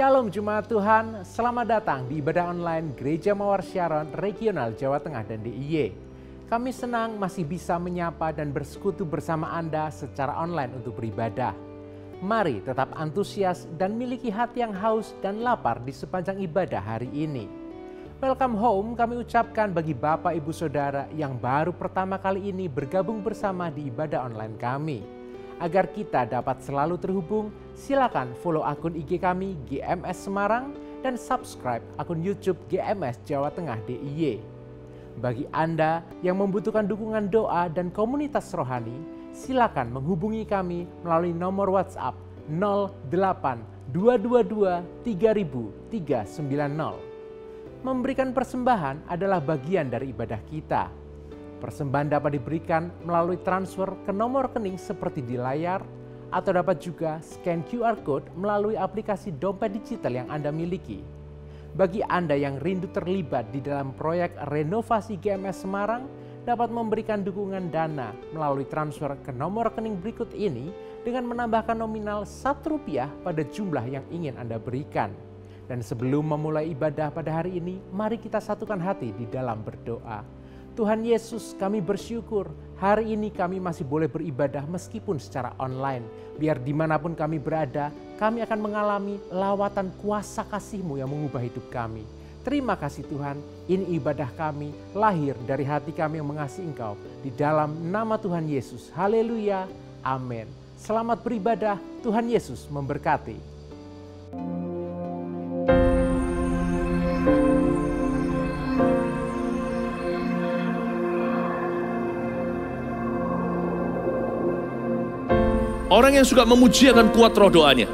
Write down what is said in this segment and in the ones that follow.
Shalom Jemaat Tuhan, selamat datang di ibadah online Gereja Mawar Syaron Regional Jawa Tengah dan DIY. Kami senang masih bisa menyapa dan bersekutu bersama Anda secara online untuk beribadah. Mari tetap antusias dan miliki hati yang haus dan lapar di sepanjang ibadah hari ini. Welcome home kami ucapkan bagi Bapak Ibu Saudara yang baru pertama kali ini bergabung bersama di ibadah online kami. Agar kita dapat selalu terhubung, silakan follow akun IG kami GMS Semarang dan subscribe akun YouTube GMS Jawa Tengah DIY. Bagi Anda yang membutuhkan dukungan doa dan komunitas rohani, silakan menghubungi kami melalui nomor WhatsApp 08 222 3390. Memberikan persembahan adalah bagian dari ibadah kita Persembahan dapat diberikan melalui transfer ke nomor rekening seperti di layar atau dapat juga scan QR code melalui aplikasi dompet digital yang Anda miliki. Bagi Anda yang rindu terlibat di dalam proyek renovasi GMS Semarang, dapat memberikan dukungan dana melalui transfer ke nomor rekening berikut ini dengan menambahkan nominal Rp1 pada jumlah yang ingin Anda berikan. Dan sebelum memulai ibadah pada hari ini, mari kita satukan hati di dalam berdoa. Tuhan Yesus kami bersyukur hari ini kami masih boleh beribadah meskipun secara online. Biar di mana pun kami berada, kami akan mengalami lawatan kuasa kasih-Mu yang mengubah hidup kami. Terima kasih Tuhan, ini ibadah kami lahir dari hati kami yang mengasihi Engkau. Di dalam nama Tuhan Yesus, haleluya, amin. Selamat beribadah, Tuhan Yesus memberkati. Orang yang suka memuji akan kuat roh doanya.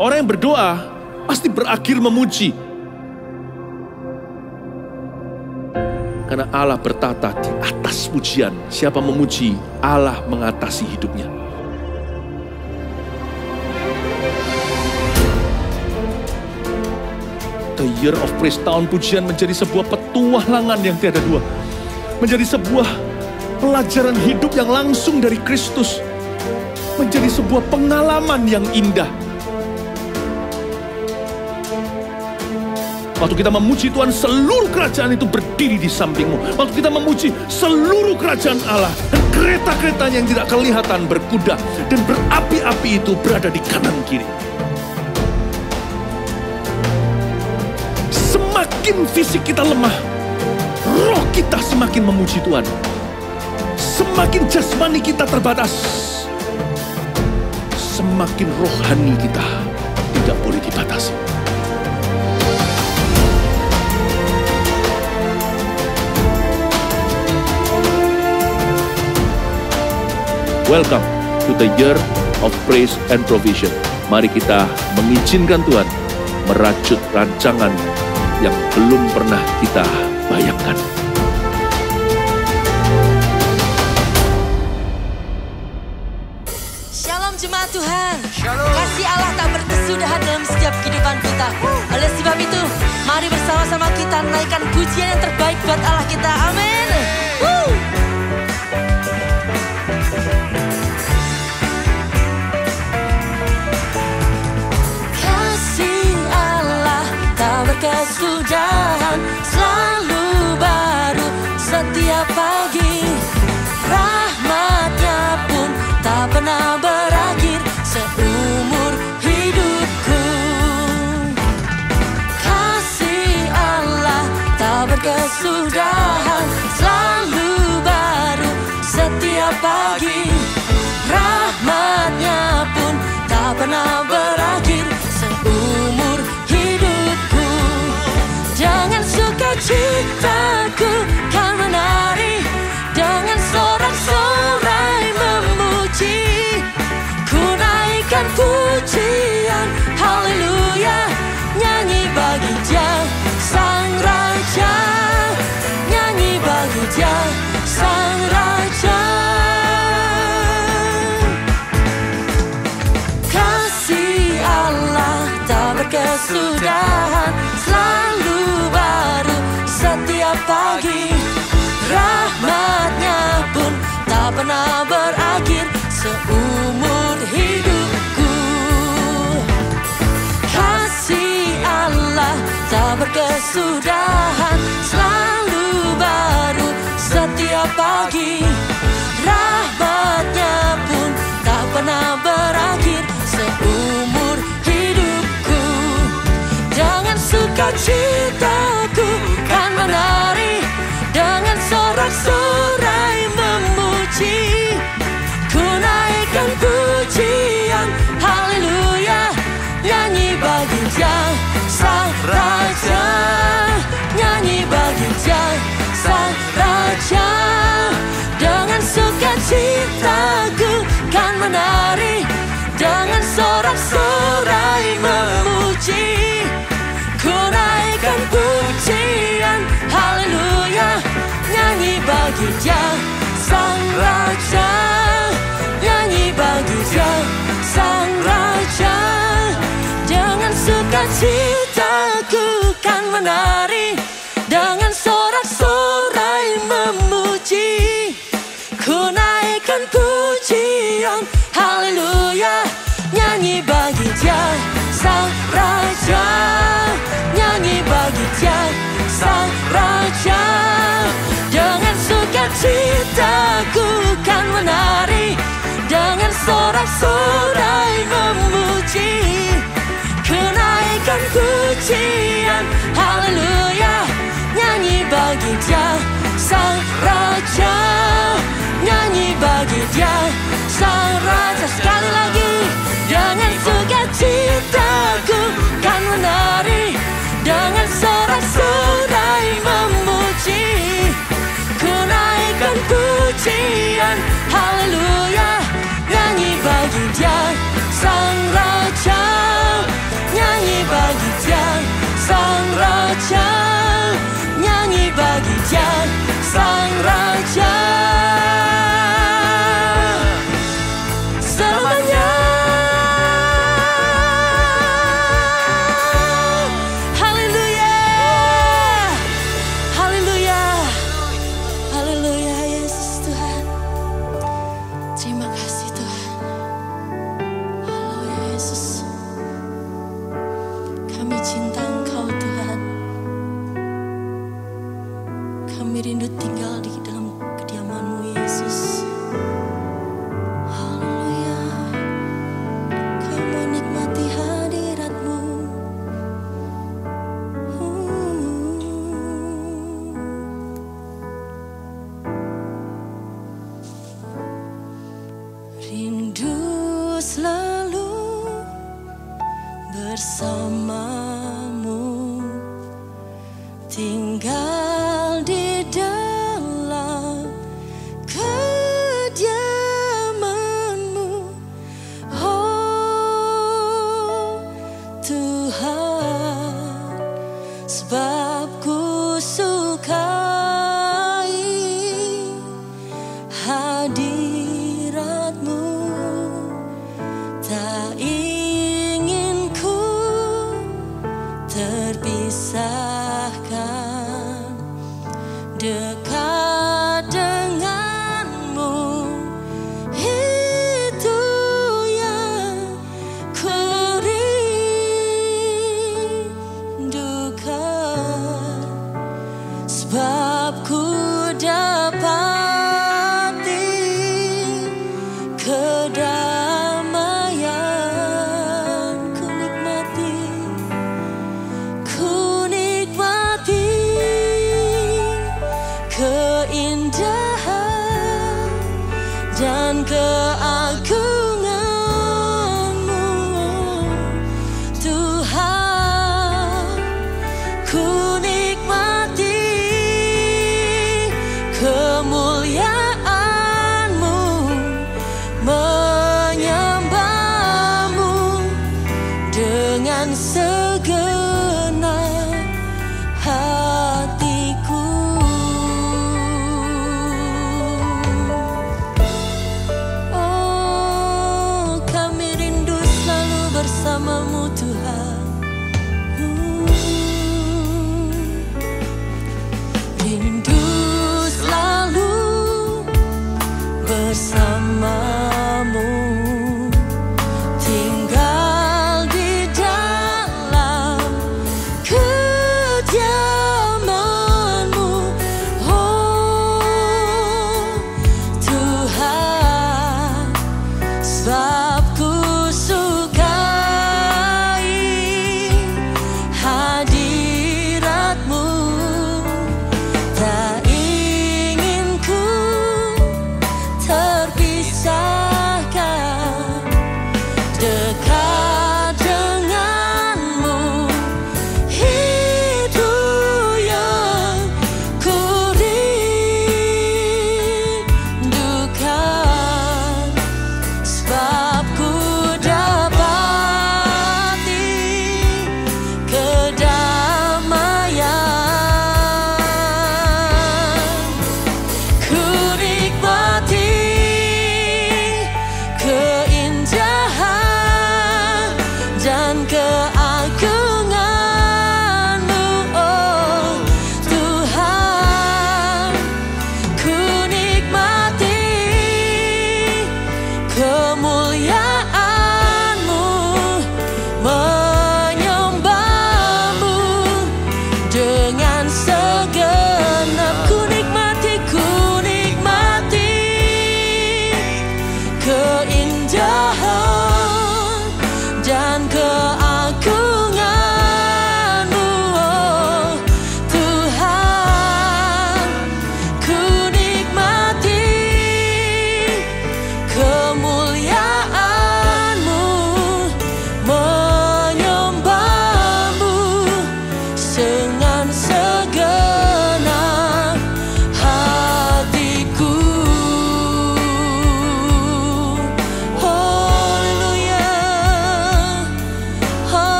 Orang yang berdoa pasti berakhir memuji. Karena Allah bertata di atas pujian. Siapa memuji, Allah mengatasi hidupnya. The Year of Praise, tahun pujian menjadi sebuah petualangan yang tiada dua. Menjadi sebuah pelajaran hidup yang langsung dari Kristus menjadi sebuah pengalaman yang indah. Waktu kita memuji Tuhan, seluruh kerajaan itu berdiri di sampingmu. Waktu kita memuji seluruh kerajaan Allah dan kereta-keretanya yang tidak kelihatan berkuda dan berapi-api itu berada di kanan kiri. Semakin fisik kita lemah, roh kita semakin memuji Tuhan. Semakin jasmani kita terbatas, semakin rohani kita tidak boleh dibatasi. Welcome to the year of praise and provision. Mari kita mengizinkan Tuhan merajut rancangan yang belum pernah kita bayangkan. Tuhan. Shalom. Kasih Allah tak berkesudahan dalam setiap kehidupan kita. Oleh sebab itu, mari bersama-sama kita naikkan pujian yang terbaik buat Allah kita. Amin. Kasih Allah tak berkesudahan, selalu baru setiap pagi. Rahmatnya pun tak pernah berakhir seumur hidupku. Kasih Allah tak berkesudahan Selalu baru setiap pagi. Rahmatnya pun tak pernah berakhir Seumur hidupku. Jangan suka citaku Rahmatnya pun tak pernah berakhir Seumur hidupku. Kasih berkesudahan Selalu baru setiap pagi. Rahmatnya pun tak pernah berakhir Seumur hidupku. Dengan sukacitaku kan menari sorak-sorai memuji. Ku naikkan pujian Haleluya. Nyanyi bagi sang raja. Nyanyi bagi sang raja. Dengan sukacitaku kan menari. Dengan sorak-sorai memuji. Ku naikkan pujian Haleluya Nyanyi bagi dia sang raja Nyanyi bagi dia sang raja Dengan sukacitaku kan menari Dengan Sukacitaku kan menari Dengan sorak-sorai memuji Ku naikkan pujian Haleluya Nyanyi bagi dia sang raja Nyanyi bagi dia sang raja Sekali lagi Dengan sukacitaku kan menari Dengan pujian Haleluya Nyanyi bagi dia sang raja Nyanyi bagi dia sang raja Nyanyi bagi dia sang raja to come.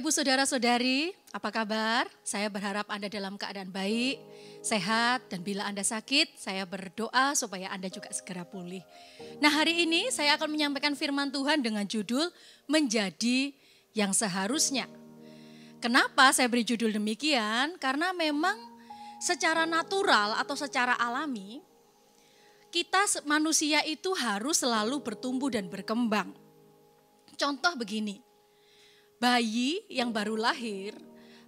Ibu, Saudara-saudari, apa kabar? Saya berharap Anda dalam keadaan baik, sehat, dan bila Anda sakit, saya berdoa supaya Anda juga segera pulih. Nah hari ini saya akan menyampaikan firman Tuhan dengan judul Menjadi Yang Seharusnya. Kenapa saya beri judul demikian? Karena memang secara natural atau secara alami, kita manusia itu harus selalu bertumbuh dan berkembang. Contoh begini, bayi yang baru lahir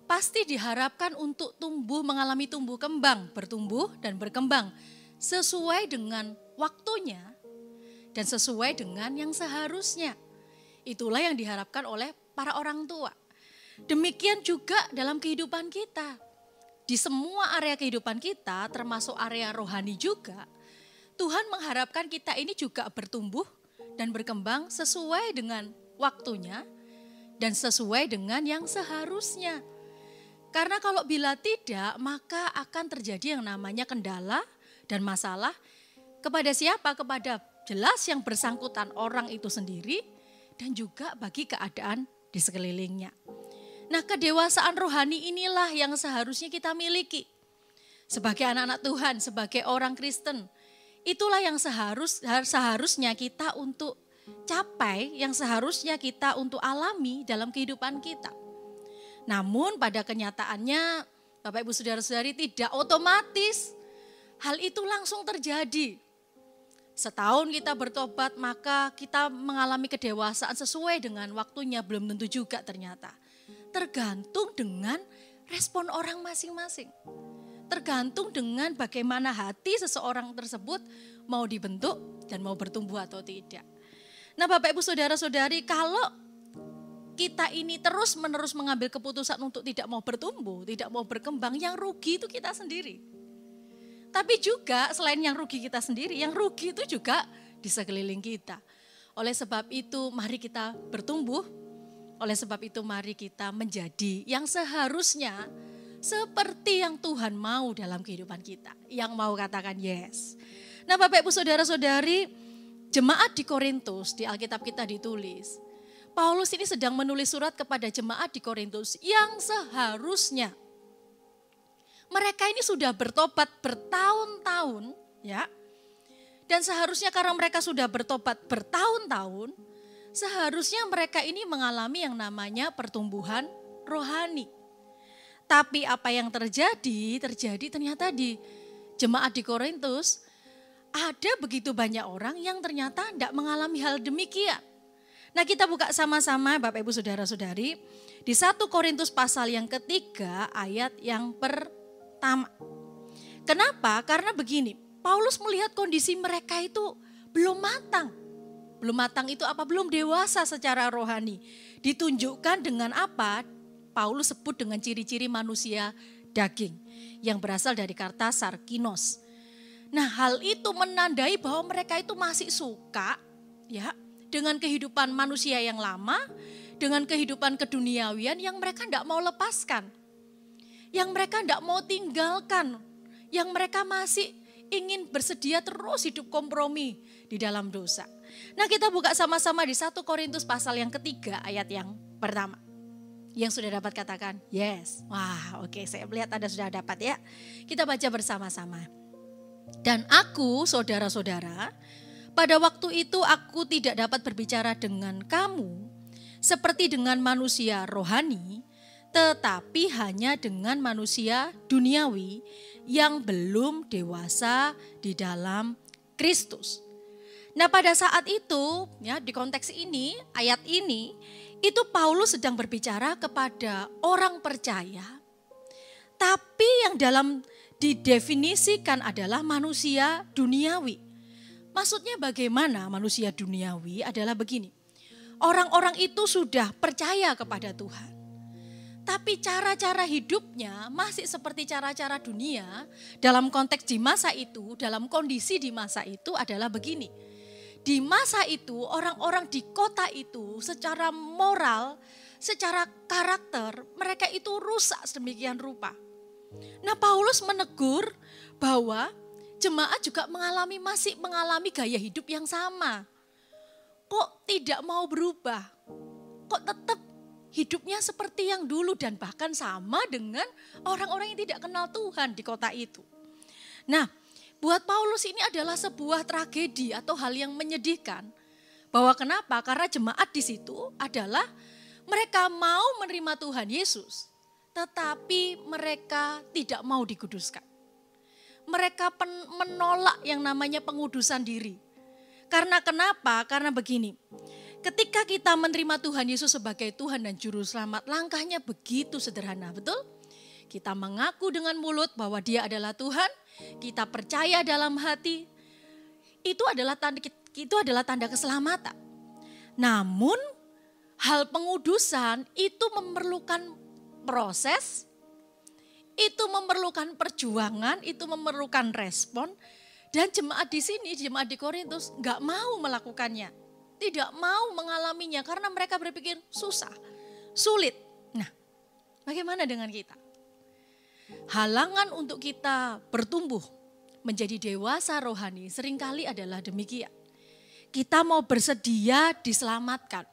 pasti diharapkan untuk tumbuh mengalami tumbuh kembang, bertumbuh dan berkembang sesuai dengan waktunya dan sesuai dengan yang seharusnya. Itulah yang diharapkan oleh para orang tua. Demikian juga dalam kehidupan kita. Di semua area kehidupan kita, termasuk area rohani juga, Tuhan mengharapkan kita ini juga bertumbuh dan berkembang sesuai dengan waktunya, dan sesuai dengan yang seharusnya. Karena kalau bila tidak, maka akan terjadi yang namanya kendala dan masalah kepada siapa? Kepada jelas yang bersangkutan orang itu sendiri dan juga bagi keadaan di sekelilingnya. Nah, kedewasaan rohani inilah yang seharusnya kita miliki. Sebagai anak-anak Tuhan, sebagai orang Kristen, itulah yang seharus seharusnya kita untuk capai, yang seharusnya kita untuk alami dalam kehidupan kita. Namun pada kenyataannya Bapak Ibu Saudara-saudari tidak otomatis hal itu langsung terjadi. Setahun kita bertobat maka kita mengalami kedewasaan sesuai dengan waktunya belum tentu juga ternyata. Tergantung dengan respon orang masing-masing. Tergantung dengan bagaimana hati seseorang tersebut mau dibentuk dan mau bertumbuh atau tidak. Nah Bapak Ibu Saudara-saudari kalau kita ini terus menerus mengambil keputusan untuk tidak mau bertumbuh, tidak mau berkembang, yang rugi itu kita sendiri. Tapi juga selain yang rugi kita sendiri, yang rugi itu juga di sekeliling kita. Oleh sebab itu mari kita bertumbuh, oleh sebab itu mari kita menjadi yang seharusnya seperti yang Tuhan mau dalam kehidupan kita. Yang mau katakan yes. Nah Bapak Ibu Saudara-saudari, jemaat di Korintus di Alkitab kita ditulis, Paulus ini sedang menulis surat kepada jemaat di Korintus yang seharusnya mereka ini sudah bertobat bertahun-tahun, ya. Dan seharusnya karena mereka sudah bertobat bertahun-tahun, seharusnya mereka ini mengalami yang namanya pertumbuhan rohani. Tapi apa yang terjadi? Terjadi ternyata di jemaat di Korintus ada begitu banyak orang yang ternyata tidak mengalami hal demikian. Nah kita buka sama-sama Bapak Ibu Saudara-saudari di 1 Korintus pasal yang ketiga ayat yang pertama. Kenapa? Karena begini, Paulus melihat kondisi mereka itu belum matang. Belum matang itu apa? Belum dewasa secara rohani. Ditunjukkan dengan apa? Paulus sebut dengan ciri-ciri manusia daging yang berasal dari kata sarkinos. Nah hal itu menandai bahwa mereka itu masih suka ya dengan kehidupan manusia yang lama, dengan kehidupan keduniawian yang mereka tidak mau lepaskan. Yang mereka tidak mau tinggalkan. Yang mereka masih ingin bersedia terus hidup kompromi di dalam dosa. Nah kita buka sama-sama di 1 Korintus pasal yang ketiga ayat yang pertama. Yang sudah dapat katakan, yes. Wah oke okay, saya melihat Anda sudah dapat ya. Kita baca bersama-sama. Dan aku saudara-saudara pada waktu itu aku tidak dapat berbicara dengan kamu seperti dengan manusia rohani, tetapi hanya dengan manusia duniawi yang belum dewasa di dalam Kristus. Nah, pada saat itu, ya di konteks ini, ayat ini, itu Paulus sedang berbicara kepada orang percaya, tapi yang dalam didefinisikan adalah manusia duniawi. Maksudnya bagaimana manusia duniawi adalah begini. Orang-orang itu sudah percaya kepada Tuhan. Tapi cara-cara hidupnya masih seperti cara-cara dunia dalam konteks di masa itu, dalam kondisi di masa itu adalah begini. Di masa itu orang-orang di kota itu secara moral, secara karakter mereka itu rusak sedemikian rupa. Nah Paulus menegur bahwa jemaat juga mengalami masih mengalami gaya hidup yang sama. Kok tidak mau berubah? Kok tetap hidupnya seperti yang dulu dan bahkan sama dengan orang-orang yang tidak kenal Tuhan di kota itu. Nah, buat Paulus ini adalah sebuah tragedi atau hal yang menyedihkan. Bahwa kenapa? Karena jemaat di situ adalah mereka mau menerima Tuhan Yesus, tetapi mereka tidak mau dikuduskan mereka menolak yang namanya pengudusan diri. Karena kenapa? Karena begini. Ketika kita menerima Tuhan Yesus sebagai Tuhan dan Juru Selamat, langkahnya begitu sederhana, betul? Kita mengaku dengan mulut bahwa Dia adalah Tuhan, kita percaya dalam hati. itu adalah tanda itu adalah tanda keselamatan. Namun hal pengudusan itu memerlukan proses, itu memerlukan perjuangan, itu memerlukan respon. Dan jemaat di sini, jemaat di Korintus nggak mau melakukannya. Tidak mau mengalaminya karena mereka berpikir susah, sulit. Nah, bagaimana dengan kita? Halangan untuk kita bertumbuh menjadi dewasa rohani sering kali adalah demikian. Kita mau bersedia diselamatkan.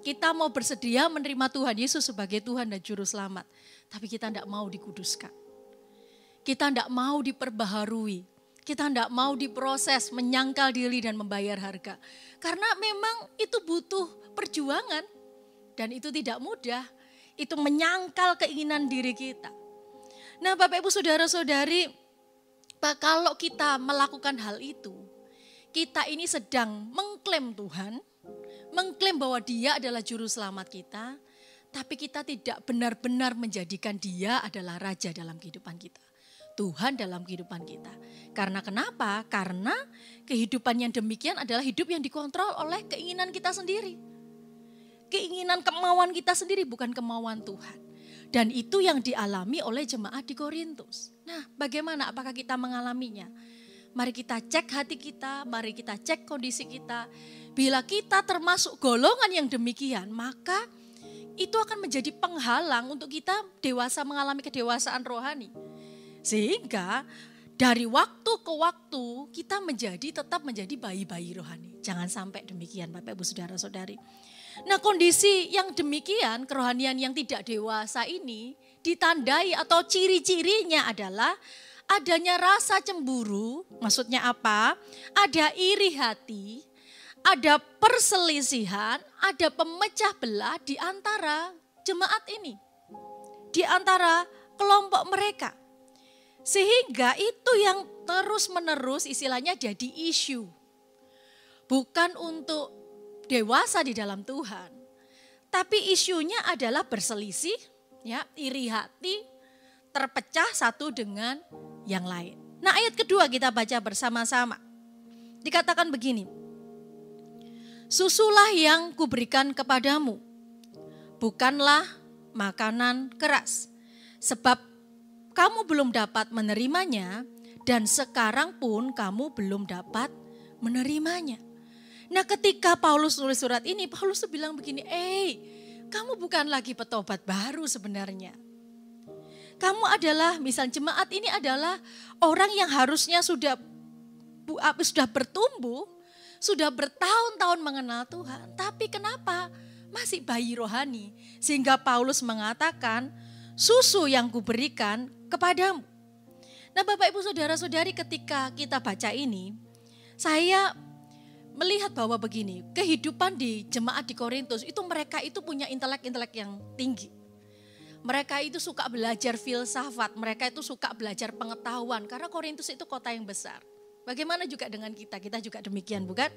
Kita mau bersedia menerima Tuhan Yesus sebagai Tuhan dan Juru Selamat. Tapi kita tidak mau dikuduskan. Kita tidak mau diperbaharui. Kita tidak mau diproses, menyangkal diri dan membayar harga. Karena memang itu butuh perjuangan. Dan itu tidak mudah. Itu menyangkal keinginan diri kita. Nah Bapak Ibu Saudara-saudari, kalau kita melakukan hal itu, kita ini sedang mengklaim Tuhan, mengklaim bahwa dia adalah juru selamat kita, tapi kita tidak benar-benar menjadikan dia adalah raja dalam kehidupan kita. Tuhan dalam kehidupan kita. Karena kenapa? Karena kehidupan yang demikian adalah hidup yang dikontrol oleh keinginan kita sendiri. Keinginan kemauan kita sendiri bukan kemauan Tuhan. Dan itu yang dialami oleh jemaat di Korintus. Nah, bagaimana apakah kita mengalaminya? Mari kita cek hati kita, mari kita cek kondisi kita. Bila kita termasuk golongan yang demikian, maka itu akan menjadi penghalang untuk kita dewasa mengalami kedewasaan rohani. Sehingga dari waktu ke waktu kita menjadi tetap menjadi bayi-bayi rohani. Jangan sampai demikian Bapak Ibu Saudara-saudari. Nah kondisi yang demikian, kerohanian yang tidak dewasa ini ditandai atau ciri-cirinya adalah adanya rasa cemburu, maksudnya apa? Ada iri hati, ada perselisihan, ada pemecah belah di antara jemaat ini. Di antara kelompok mereka. Sehingga itu yang terus-menerus istilahnya jadi isu. Bukan untuk dewasa di dalam Tuhan. Tapi isunya adalah berselisih, ya, iri hati, terpecah satu dengan yang lain. Nah, ayat kedua kita baca bersama-sama. Dikatakan begini. Susulah yang kuberikan kepadamu, bukanlah makanan keras. Sebab kamu belum dapat menerimanya dan sekarang pun kamu belum dapat menerimanya. Nah ketika Paulus nulis surat ini, Paulus bilang begini, eh kamu bukan lagi petobat baru sebenarnya. Kamu adalah, misal jemaat ini adalah orang yang harusnya sudah sudah bertumbuh, sudah bertahun-tahun mengenal Tuhan. Tapi kenapa masih bayi rohani? Sehingga Paulus mengatakan, susu yang kuberikan kepadamu. Nah Bapak Ibu Saudara-saudari ketika kita baca ini, saya melihat bahwa begini, kehidupan di jemaat di Korintus itu mereka itu punya intelek-intelek yang tinggi. Mereka itu suka belajar filsafat, mereka itu suka belajar pengetahuan karena Korintus itu kota yang besar. Bagaimana juga dengan kita? Kita juga demikian bukan?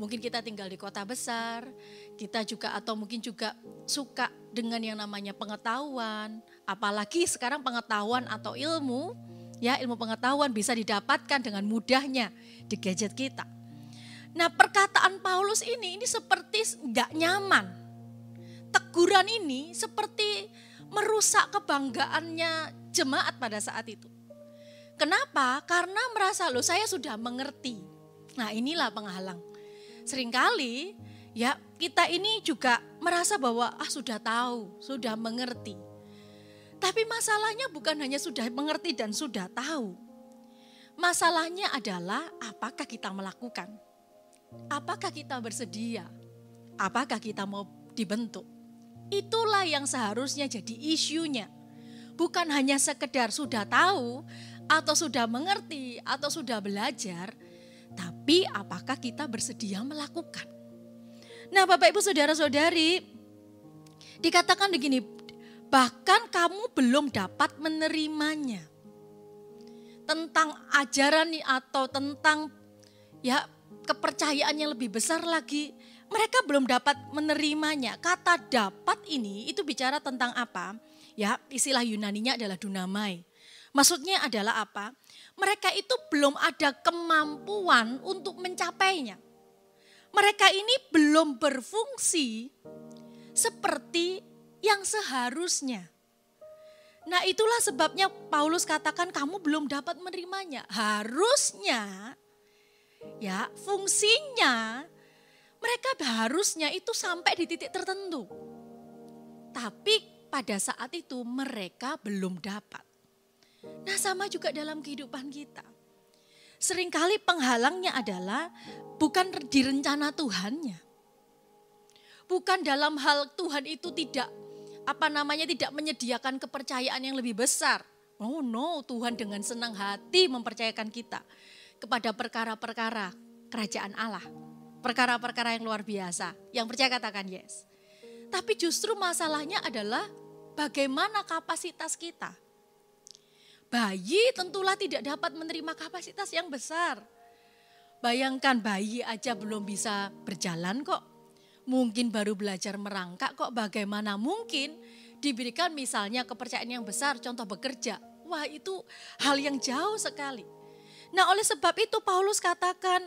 Mungkin kita tinggal di kota besar, kita juga atau mungkin juga suka dengan yang namanya pengetahuan, apalagi sekarang pengetahuan atau ilmu, ya ilmu pengetahuan bisa didapatkan dengan mudahnya di gadget kita. Nah perkataan Paulus ini, ini seperti nggak nyaman. Teguran ini seperti merusak kebanggaannya jemaat pada saat itu. Kenapa? Karena merasa loh saya sudah mengerti. Nah inilah penghalang. Seringkali ya kita ini juga merasa bahwa ah sudah tahu, sudah mengerti. Tapi masalahnya bukan hanya sudah mengerti dan sudah tahu. Masalahnya adalah apakah kita melakukan. Apakah kita bersedia? Apakah kita mau dibentuk? Itulah yang seharusnya jadi isunya. Bukan hanya sekedar sudah tahu atau sudah mengerti atau sudah belajar, tapi apakah kita bersedia melakukan? Nah, Bapak Ibu Saudara-saudari, dikatakan begini, bahkan kamu belum dapat menerimanya. Tentang ajaran atau tentang ya kepercayaan yang lebih besar lagi, mereka belum dapat menerimanya. Kata dapat ini itu bicara tentang apa? Ya, istilah Yunaninya adalah dunamai. Maksudnya adalah apa? mereka itu belum ada kemampuan untuk mencapainya. Mereka ini belum berfungsi seperti yang seharusnya. Nah itulah sebabnya Paulus katakan kamu belum dapat menerimanya. Harusnya ya fungsinya mereka harusnya itu sampai di titik tertentu. Tapi pada saat itu mereka belum dapat. Nah sama juga dalam kehidupan kita. Seringkali penghalangnya adalah bukan di rencana Tuhannya. Bukan dalam hal Tuhan itu tidak apa namanya tidak menyediakan kepercayaan yang lebih besar. Oh no, Tuhan dengan senang hati mempercayakan kita kepada perkara-perkara kerajaan Allah. Perkara-perkara yang luar biasa. Yang percaya katakan yes. Tapi justru masalahnya adalah bagaimana kapasitas kita. Bayi tentulah tidak dapat menerima kapasitas yang besar. Bayangkan bayi aja belum bisa berjalan kok mungkin baru belajar merangkak kok bagaimana mungkin diberikan misalnya kepercayaan yang besar contoh bekerja. Wah itu hal yang jauh sekali. Nah oleh sebab itu Paulus katakan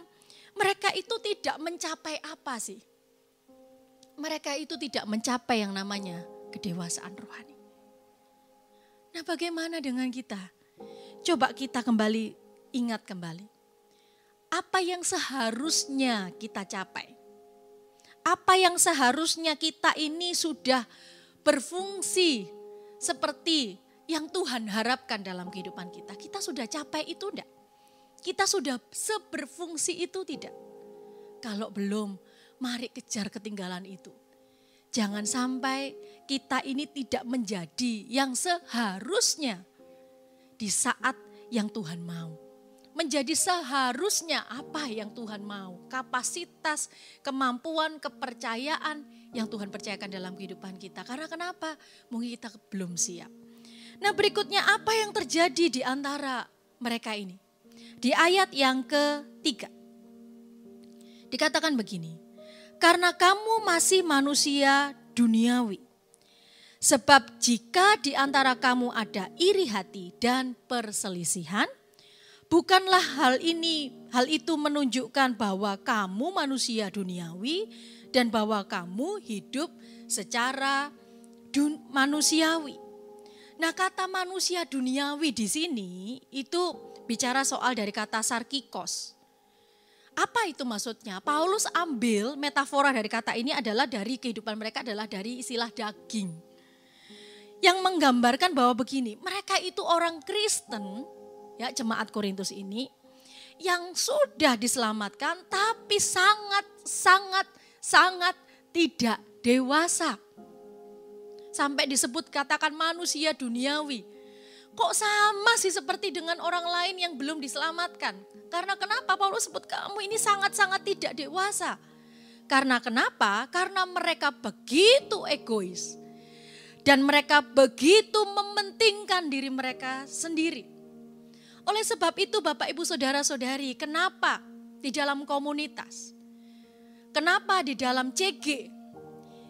mereka itu tidak mencapai apa sih? Mereka itu tidak mencapai yang namanya kedewasaan rohani. Nah bagaimana dengan kita? Coba kita kembali ingat kembali. Apa yang seharusnya kita capai? apa yang seharusnya kita ini sudah berfungsi seperti yang Tuhan harapkan dalam kehidupan kita. Kita sudah capai itu enggak? Kita sudah seberfungsi itu tidak? Kalau belum, mari kejar ketinggalan itu. Jangan sampai kita ini tidak menjadi yang seharusnya di saat yang Tuhan mau menjadi seharusnya apa yang Tuhan mau. Kapasitas, kemampuan, kepercayaan yang Tuhan percayakan dalam kehidupan kita. Karena kenapa? Mungkin kita belum siap. Nah berikutnya apa yang terjadi di antara mereka ini? Di ayat yang ketiga. Dikatakan begini. Karena kamu masih manusia duniawi. Sebab jika di antara kamu ada iri hati dan perselisihan, Bukanlah hal ini, hal itu menunjukkan bahwa kamu manusia duniawi dan bahwa kamu hidup secara dun, manusiawi. Nah, kata manusia duniawi di sini itu bicara soal dari kata sarkikos. Apa itu maksudnya? Paulus ambil metafora dari kata ini adalah dari kehidupan mereka adalah dari istilah daging. Yang menggambarkan bahwa begini, mereka itu orang Kristen ya jemaat Korintus ini yang sudah diselamatkan tapi sangat sangat sangat tidak dewasa. Sampai disebut katakan manusia duniawi. Kok sama sih seperti dengan orang lain yang belum diselamatkan? Karena kenapa Paulus sebut kamu ini sangat-sangat tidak dewasa? Karena kenapa? Karena mereka begitu egois. Dan mereka begitu mementingkan diri mereka sendiri. Oleh sebab itu Bapak Ibu Saudara-saudari, kenapa di dalam komunitas? Kenapa di dalam CG?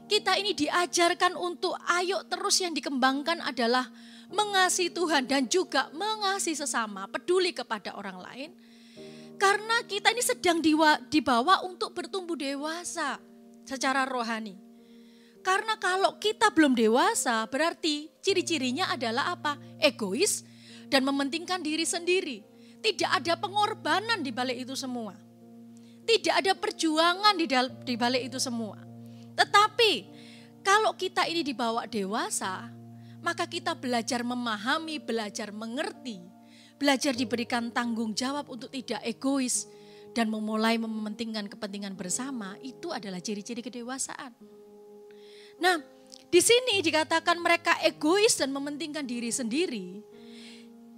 Kita ini diajarkan untuk ayo terus yang dikembangkan adalah mengasihi Tuhan dan juga mengasihi sesama, peduli kepada orang lain. Karena kita ini sedang dibawa untuk bertumbuh dewasa secara rohani. Karena kalau kita belum dewasa berarti ciri-cirinya adalah apa? Egois, dan mementingkan diri sendiri. Tidak ada pengorbanan di balik itu semua. Tidak ada perjuangan di, di balik itu semua. Tetapi kalau kita ini dibawa dewasa, maka kita belajar memahami, belajar mengerti, belajar diberikan tanggung jawab untuk tidak egois dan memulai mementingkan kepentingan bersama, itu adalah ciri-ciri kedewasaan. Nah, di sini dikatakan mereka egois dan mementingkan diri sendiri.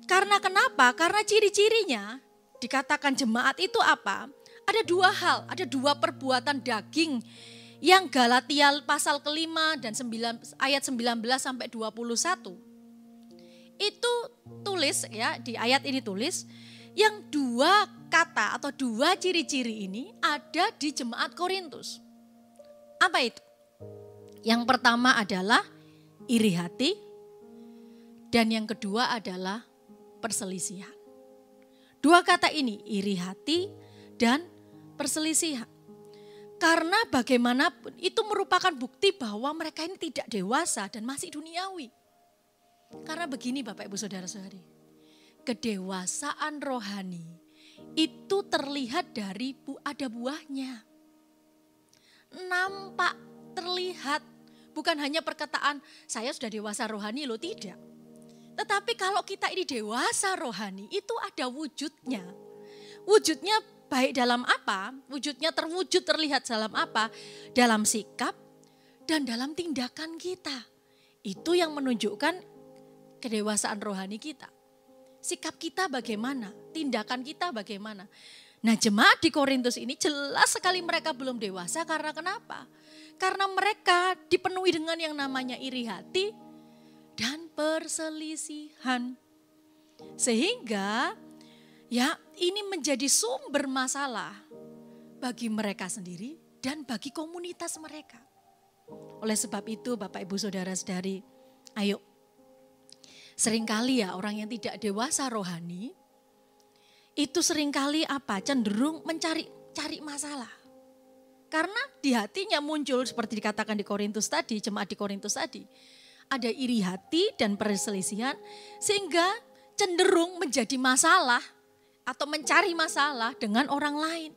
Karena kenapa? Karena ciri-cirinya dikatakan jemaat itu apa? Ada dua hal, ada dua perbuatan daging yang Galatia pasal kelima dan 9, ayat 19 sampai 21. Itu tulis ya, di ayat ini tulis, yang dua kata atau dua ciri-ciri ini ada di jemaat Korintus. Apa itu? Yang pertama adalah iri hati dan yang kedua adalah perselisihan. Dua kata ini, iri hati dan perselisihan. Karena bagaimanapun itu merupakan bukti bahwa mereka ini tidak dewasa dan masih duniawi. Karena begini Bapak Ibu Saudara-saudari, kedewasaan rohani itu terlihat dari bu ada buahnya. Nampak terlihat bukan hanya perkataan saya sudah dewasa rohani loh tidak. Tetapi kalau kita ini dewasa rohani itu ada wujudnya. Wujudnya Baik dalam apa? Wujudnya terwujud terlihat dalam apa? Dalam sikap dan dalam tindakan kita. Itu yang menunjukkan kedewasaan rohani kita. Sikap kita bagaimana? Tindakan kita bagaimana? Nah jemaat di Korintus ini jelas sekali mereka belum dewasa karena kenapa? Karena mereka dipenuhi dengan yang namanya iri hati dan perselisihan. Sehingga ya ini menjadi sumber masalah bagi mereka sendiri dan bagi komunitas mereka. Oleh sebab itu Bapak Ibu Saudara Saudari, ayo sering kali ya orang yang tidak dewasa rohani itu sering kali apa cenderung mencari cari masalah. Karena di hatinya muncul seperti dikatakan di Korintus tadi, jemaat di Korintus tadi. Ada iri hati dan perselisihan sehingga cenderung menjadi masalah atau mencari masalah dengan orang lain.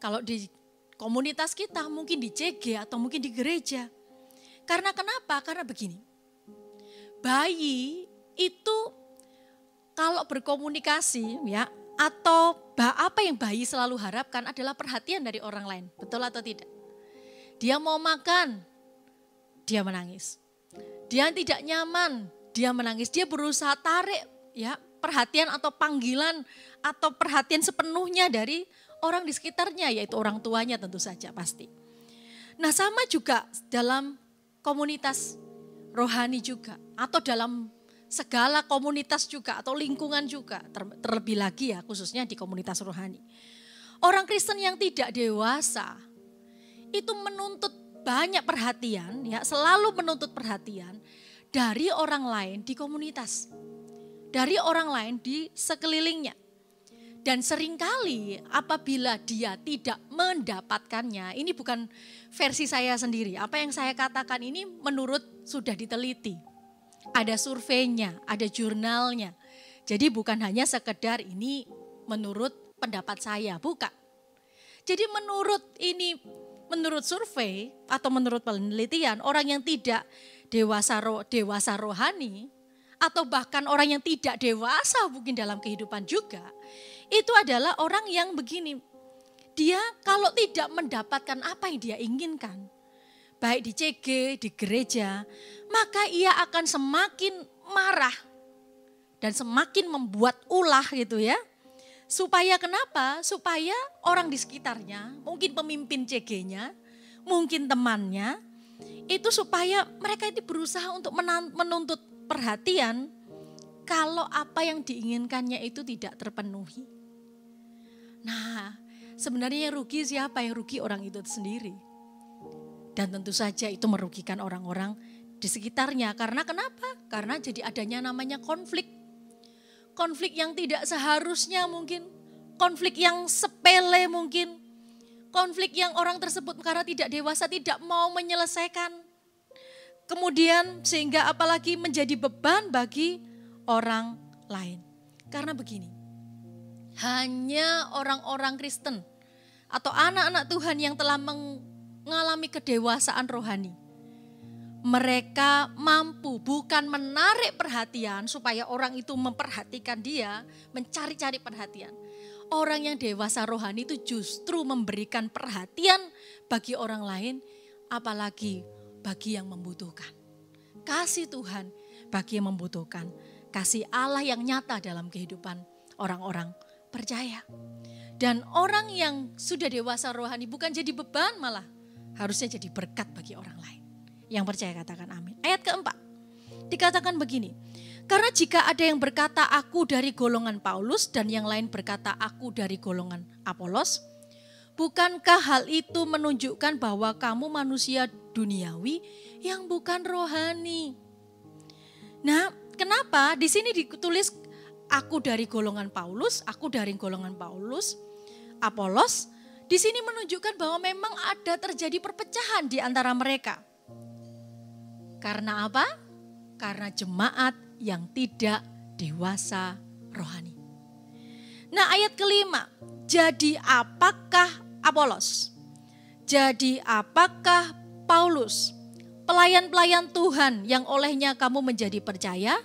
Kalau di komunitas kita, mungkin di CG atau mungkin di gereja. Karena kenapa? Karena begini. Bayi itu kalau berkomunikasi ya atau apa yang bayi selalu harapkan adalah perhatian dari orang lain. Betul atau tidak? Dia mau makan, dia menangis. Dia tidak nyaman, dia menangis. Dia berusaha tarik ya perhatian atau panggilan atau perhatian sepenuhnya dari orang di sekitarnya, yaitu orang tuanya tentu saja pasti. Nah sama juga dalam komunitas rohani juga, atau dalam segala komunitas juga, atau lingkungan juga, terlebih lagi ya khususnya di komunitas rohani. Orang Kristen yang tidak dewasa, itu menuntut banyak perhatian, ya selalu menuntut perhatian dari orang lain di komunitas dari orang lain di sekelilingnya. Dan sering kali apabila dia tidak mendapatkannya, ini bukan versi saya sendiri. Apa yang saya katakan ini menurut sudah diteliti. Ada surveinya, ada jurnalnya. Jadi bukan hanya sekedar ini menurut pendapat saya, bukan. Jadi menurut ini, menurut survei atau menurut penelitian, orang yang tidak dewasa dewasa rohani atau bahkan orang yang tidak dewasa mungkin dalam kehidupan juga, itu adalah orang yang begini. Dia kalau tidak mendapatkan apa yang dia inginkan, baik di CG, di gereja, maka ia akan semakin marah dan semakin membuat ulah gitu ya. Supaya kenapa? Supaya orang di sekitarnya, mungkin pemimpin CG-nya, mungkin temannya, itu supaya mereka itu berusaha untuk menuntut perhatian kalau apa yang diinginkannya itu tidak terpenuhi. Nah, sebenarnya yang rugi siapa? Yang rugi orang itu sendiri. Dan tentu saja itu merugikan orang-orang di sekitarnya. Karena kenapa? Karena jadi adanya namanya konflik. Konflik yang tidak seharusnya mungkin. Konflik yang sepele mungkin. Konflik yang orang tersebut karena tidak dewasa tidak mau menyelesaikan Kemudian sehingga apalagi menjadi beban bagi orang lain. Karena begini, hanya orang-orang Kristen atau anak-anak Tuhan yang telah mengalami kedewasaan rohani. Mereka mampu bukan menarik perhatian supaya orang itu memperhatikan dia, mencari-cari perhatian. Orang yang dewasa rohani itu justru memberikan perhatian bagi orang lain, apalagi bagi yang membutuhkan. Kasih Tuhan bagi yang membutuhkan. Kasih Allah yang nyata dalam kehidupan orang-orang percaya. Dan orang yang sudah dewasa rohani bukan jadi beban malah harusnya jadi berkat bagi orang lain. Yang percaya katakan amin. Ayat keempat dikatakan begini. Karena jika ada yang berkata aku dari golongan Paulus dan yang lain berkata aku dari golongan Apolos, Bukankah hal itu menunjukkan bahwa kamu manusia duniawi yang bukan rohani? Nah, kenapa di sini ditulis aku dari golongan Paulus, aku dari golongan Paulus, Apolos, di sini menunjukkan bahwa memang ada terjadi perpecahan di antara mereka. Karena apa? Karena jemaat yang tidak dewasa rohani. Nah ayat kelima, jadi apakah Apolos? Jadi apakah Paulus? Pelayan-pelayan Tuhan yang olehnya kamu menjadi percaya?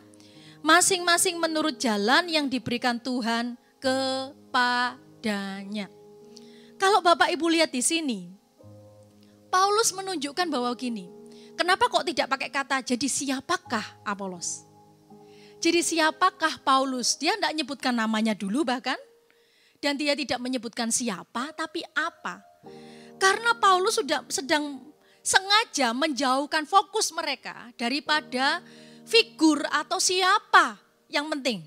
Masing-masing menurut jalan yang diberikan Tuhan kepadanya. Kalau Bapak Ibu lihat di sini, Paulus menunjukkan bahwa gini, kenapa kok tidak pakai kata jadi siapakah Apolos? Jadi siapakah Paulus? Dia tidak menyebutkan namanya dulu bahkan. Dan dia tidak menyebutkan siapa, tapi apa. Karena Paulus sudah sedang sengaja menjauhkan fokus mereka daripada figur atau siapa yang penting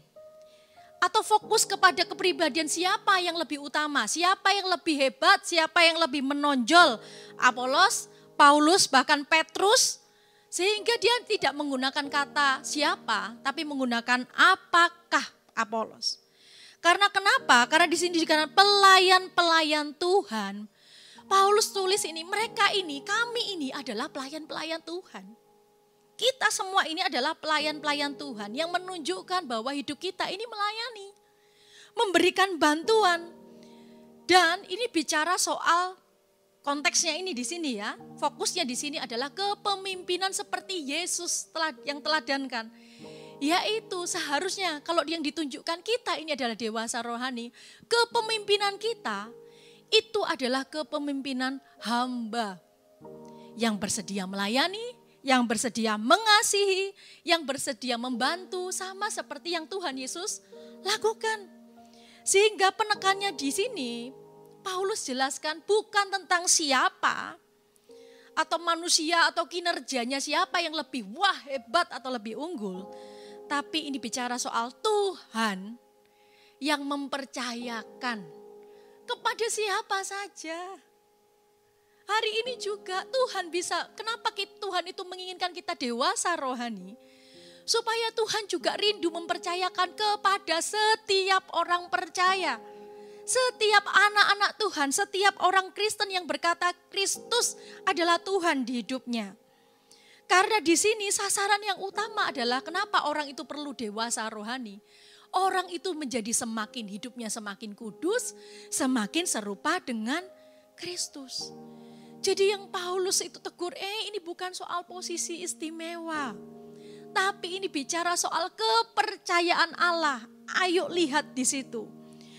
atau fokus kepada kepribadian siapa yang lebih utama, siapa yang lebih hebat, siapa yang lebih menonjol. Apolos, Paulus, bahkan Petrus, sehingga dia tidak menggunakan kata siapa, tapi menggunakan apakah Apolos. Karena kenapa? Karena di sini dikatakan pelayan-pelayan Tuhan. Paulus tulis ini, mereka ini, kami ini adalah pelayan-pelayan Tuhan. Kita semua ini adalah pelayan-pelayan Tuhan yang menunjukkan bahwa hidup kita ini melayani, memberikan bantuan. Dan ini bicara soal konteksnya ini di sini ya. Fokusnya di sini adalah kepemimpinan seperti Yesus telah yang teladankan. Yaitu seharusnya kalau yang ditunjukkan kita ini adalah dewasa rohani, kepemimpinan kita itu adalah kepemimpinan hamba yang bersedia melayani, yang bersedia mengasihi, yang bersedia membantu sama seperti yang Tuhan Yesus lakukan. Sehingga penekannya di sini Paulus jelaskan bukan tentang siapa atau manusia atau kinerjanya siapa yang lebih wah hebat atau lebih unggul. Tapi ini bicara soal Tuhan yang mempercayakan kepada siapa saja. Hari ini juga Tuhan bisa, kenapa Tuhan itu menginginkan kita dewasa rohani? Supaya Tuhan juga rindu mempercayakan kepada setiap orang percaya. Setiap anak-anak Tuhan, setiap orang Kristen yang berkata Kristus adalah Tuhan di hidupnya. Karena di sini sasaran yang utama adalah kenapa orang itu perlu dewasa rohani. Orang itu menjadi semakin hidupnya semakin kudus, semakin serupa dengan Kristus. Jadi yang Paulus itu tegur, eh ini bukan soal posisi istimewa. Tapi ini bicara soal kepercayaan Allah. Ayo lihat di situ.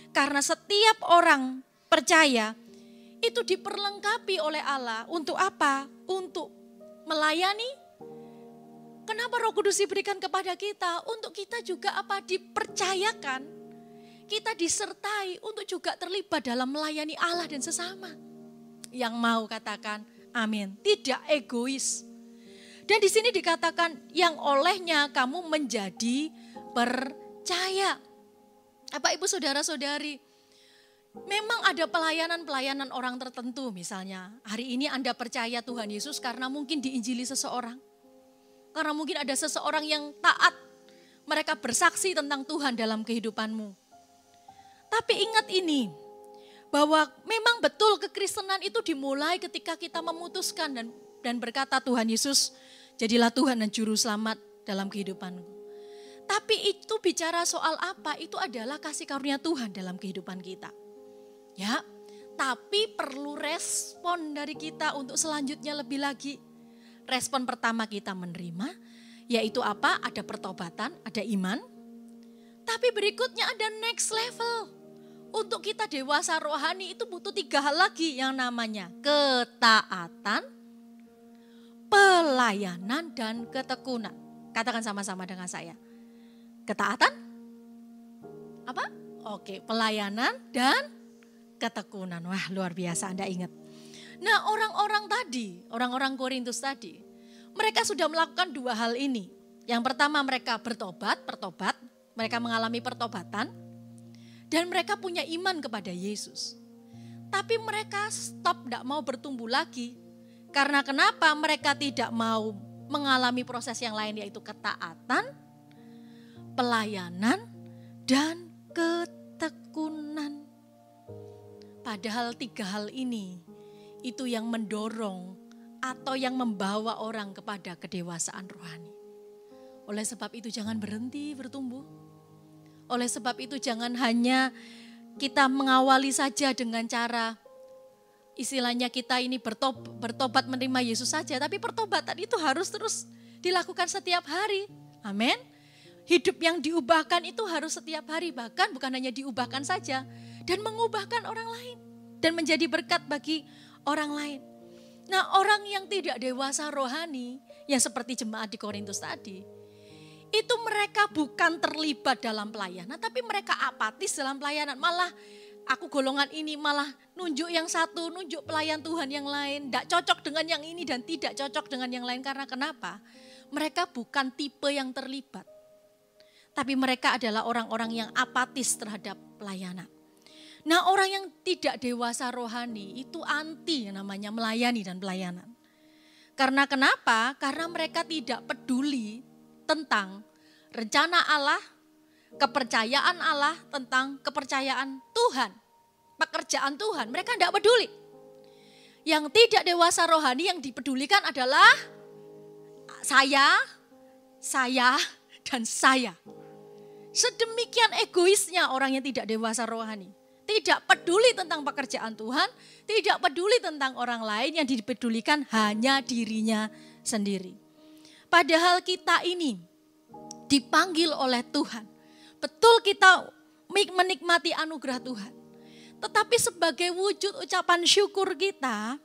Karena setiap orang percaya itu diperlengkapi oleh Allah untuk apa? Untuk melayani. Kenapa Roh Kudus diberikan kepada kita? Untuk kita juga apa? Dipercayakan. Kita disertai untuk juga terlibat dalam melayani Allah dan sesama yang mau katakan amin. Tidak egois. Dan di sini dikatakan yang olehnya kamu menjadi percaya. Apa ibu saudara-saudari, memang ada pelayanan-pelayanan orang tertentu misalnya. Hari ini Anda percaya Tuhan Yesus karena mungkin diinjili seseorang. Karena mungkin ada seseorang yang taat. Mereka bersaksi tentang Tuhan dalam kehidupanmu. Tapi ingat ini, bahwa memang betul kekristenan itu dimulai ketika kita memutuskan dan dan berkata Tuhan Yesus jadilah Tuhan dan juru selamat dalam kehidupanku. Tapi itu bicara soal apa? Itu adalah kasih karunia Tuhan dalam kehidupan kita. Ya, tapi perlu respon dari kita untuk selanjutnya lebih lagi. Respon pertama kita menerima, yaitu apa? Ada pertobatan, ada iman. Tapi berikutnya ada next level untuk kita dewasa rohani itu butuh tiga hal lagi yang namanya ketaatan, pelayanan, dan ketekunan. Katakan sama-sama dengan saya. Ketaatan? Apa? Oke, pelayanan dan ketekunan. Wah, luar biasa Anda ingat. Nah, orang-orang tadi, orang-orang Korintus tadi, mereka sudah melakukan dua hal ini. Yang pertama mereka bertobat, pertobat, mereka mengalami pertobatan. Dan mereka punya iman kepada Yesus. Tapi mereka stop tidak mau bertumbuh lagi. Karena kenapa mereka tidak mau mengalami proses yang lain yaitu ketaatan, pelayanan, dan ketekunan. Padahal tiga hal ini itu yang mendorong atau yang membawa orang kepada kedewasaan rohani. Oleh sebab itu jangan berhenti bertumbuh. Oleh sebab itu jangan hanya kita mengawali saja dengan cara istilahnya kita ini bertob, bertobat menerima Yesus saja, tapi pertobatan itu harus terus dilakukan setiap hari. Amin. Hidup yang diubahkan itu harus setiap hari, bahkan bukan hanya diubahkan saja, dan mengubahkan orang lain, dan menjadi berkat bagi orang lain. Nah orang yang tidak dewasa rohani, ya seperti jemaat di Korintus tadi, itu mereka bukan terlibat dalam pelayanan, tapi mereka apatis dalam pelayanan. Malah aku golongan ini malah nunjuk yang satu, nunjuk pelayan Tuhan yang lain, tidak cocok dengan yang ini dan tidak cocok dengan yang lain. Karena kenapa? Mereka bukan tipe yang terlibat. Tapi mereka adalah orang-orang yang apatis terhadap pelayanan. Nah orang yang tidak dewasa rohani itu anti namanya melayani dan pelayanan. Karena kenapa? Karena mereka tidak peduli tentang rencana Allah, kepercayaan Allah tentang kepercayaan Tuhan, pekerjaan Tuhan. Mereka tidak peduli. Yang tidak dewasa rohani yang dipedulikan adalah saya, saya, dan saya. Sedemikian egoisnya orang yang tidak dewasa rohani. Tidak peduli tentang pekerjaan Tuhan, tidak peduli tentang orang lain yang dipedulikan hanya dirinya sendiri. Padahal kita ini dipanggil oleh Tuhan. Betul kita menikmati anugerah Tuhan. Tetapi sebagai wujud ucapan syukur kita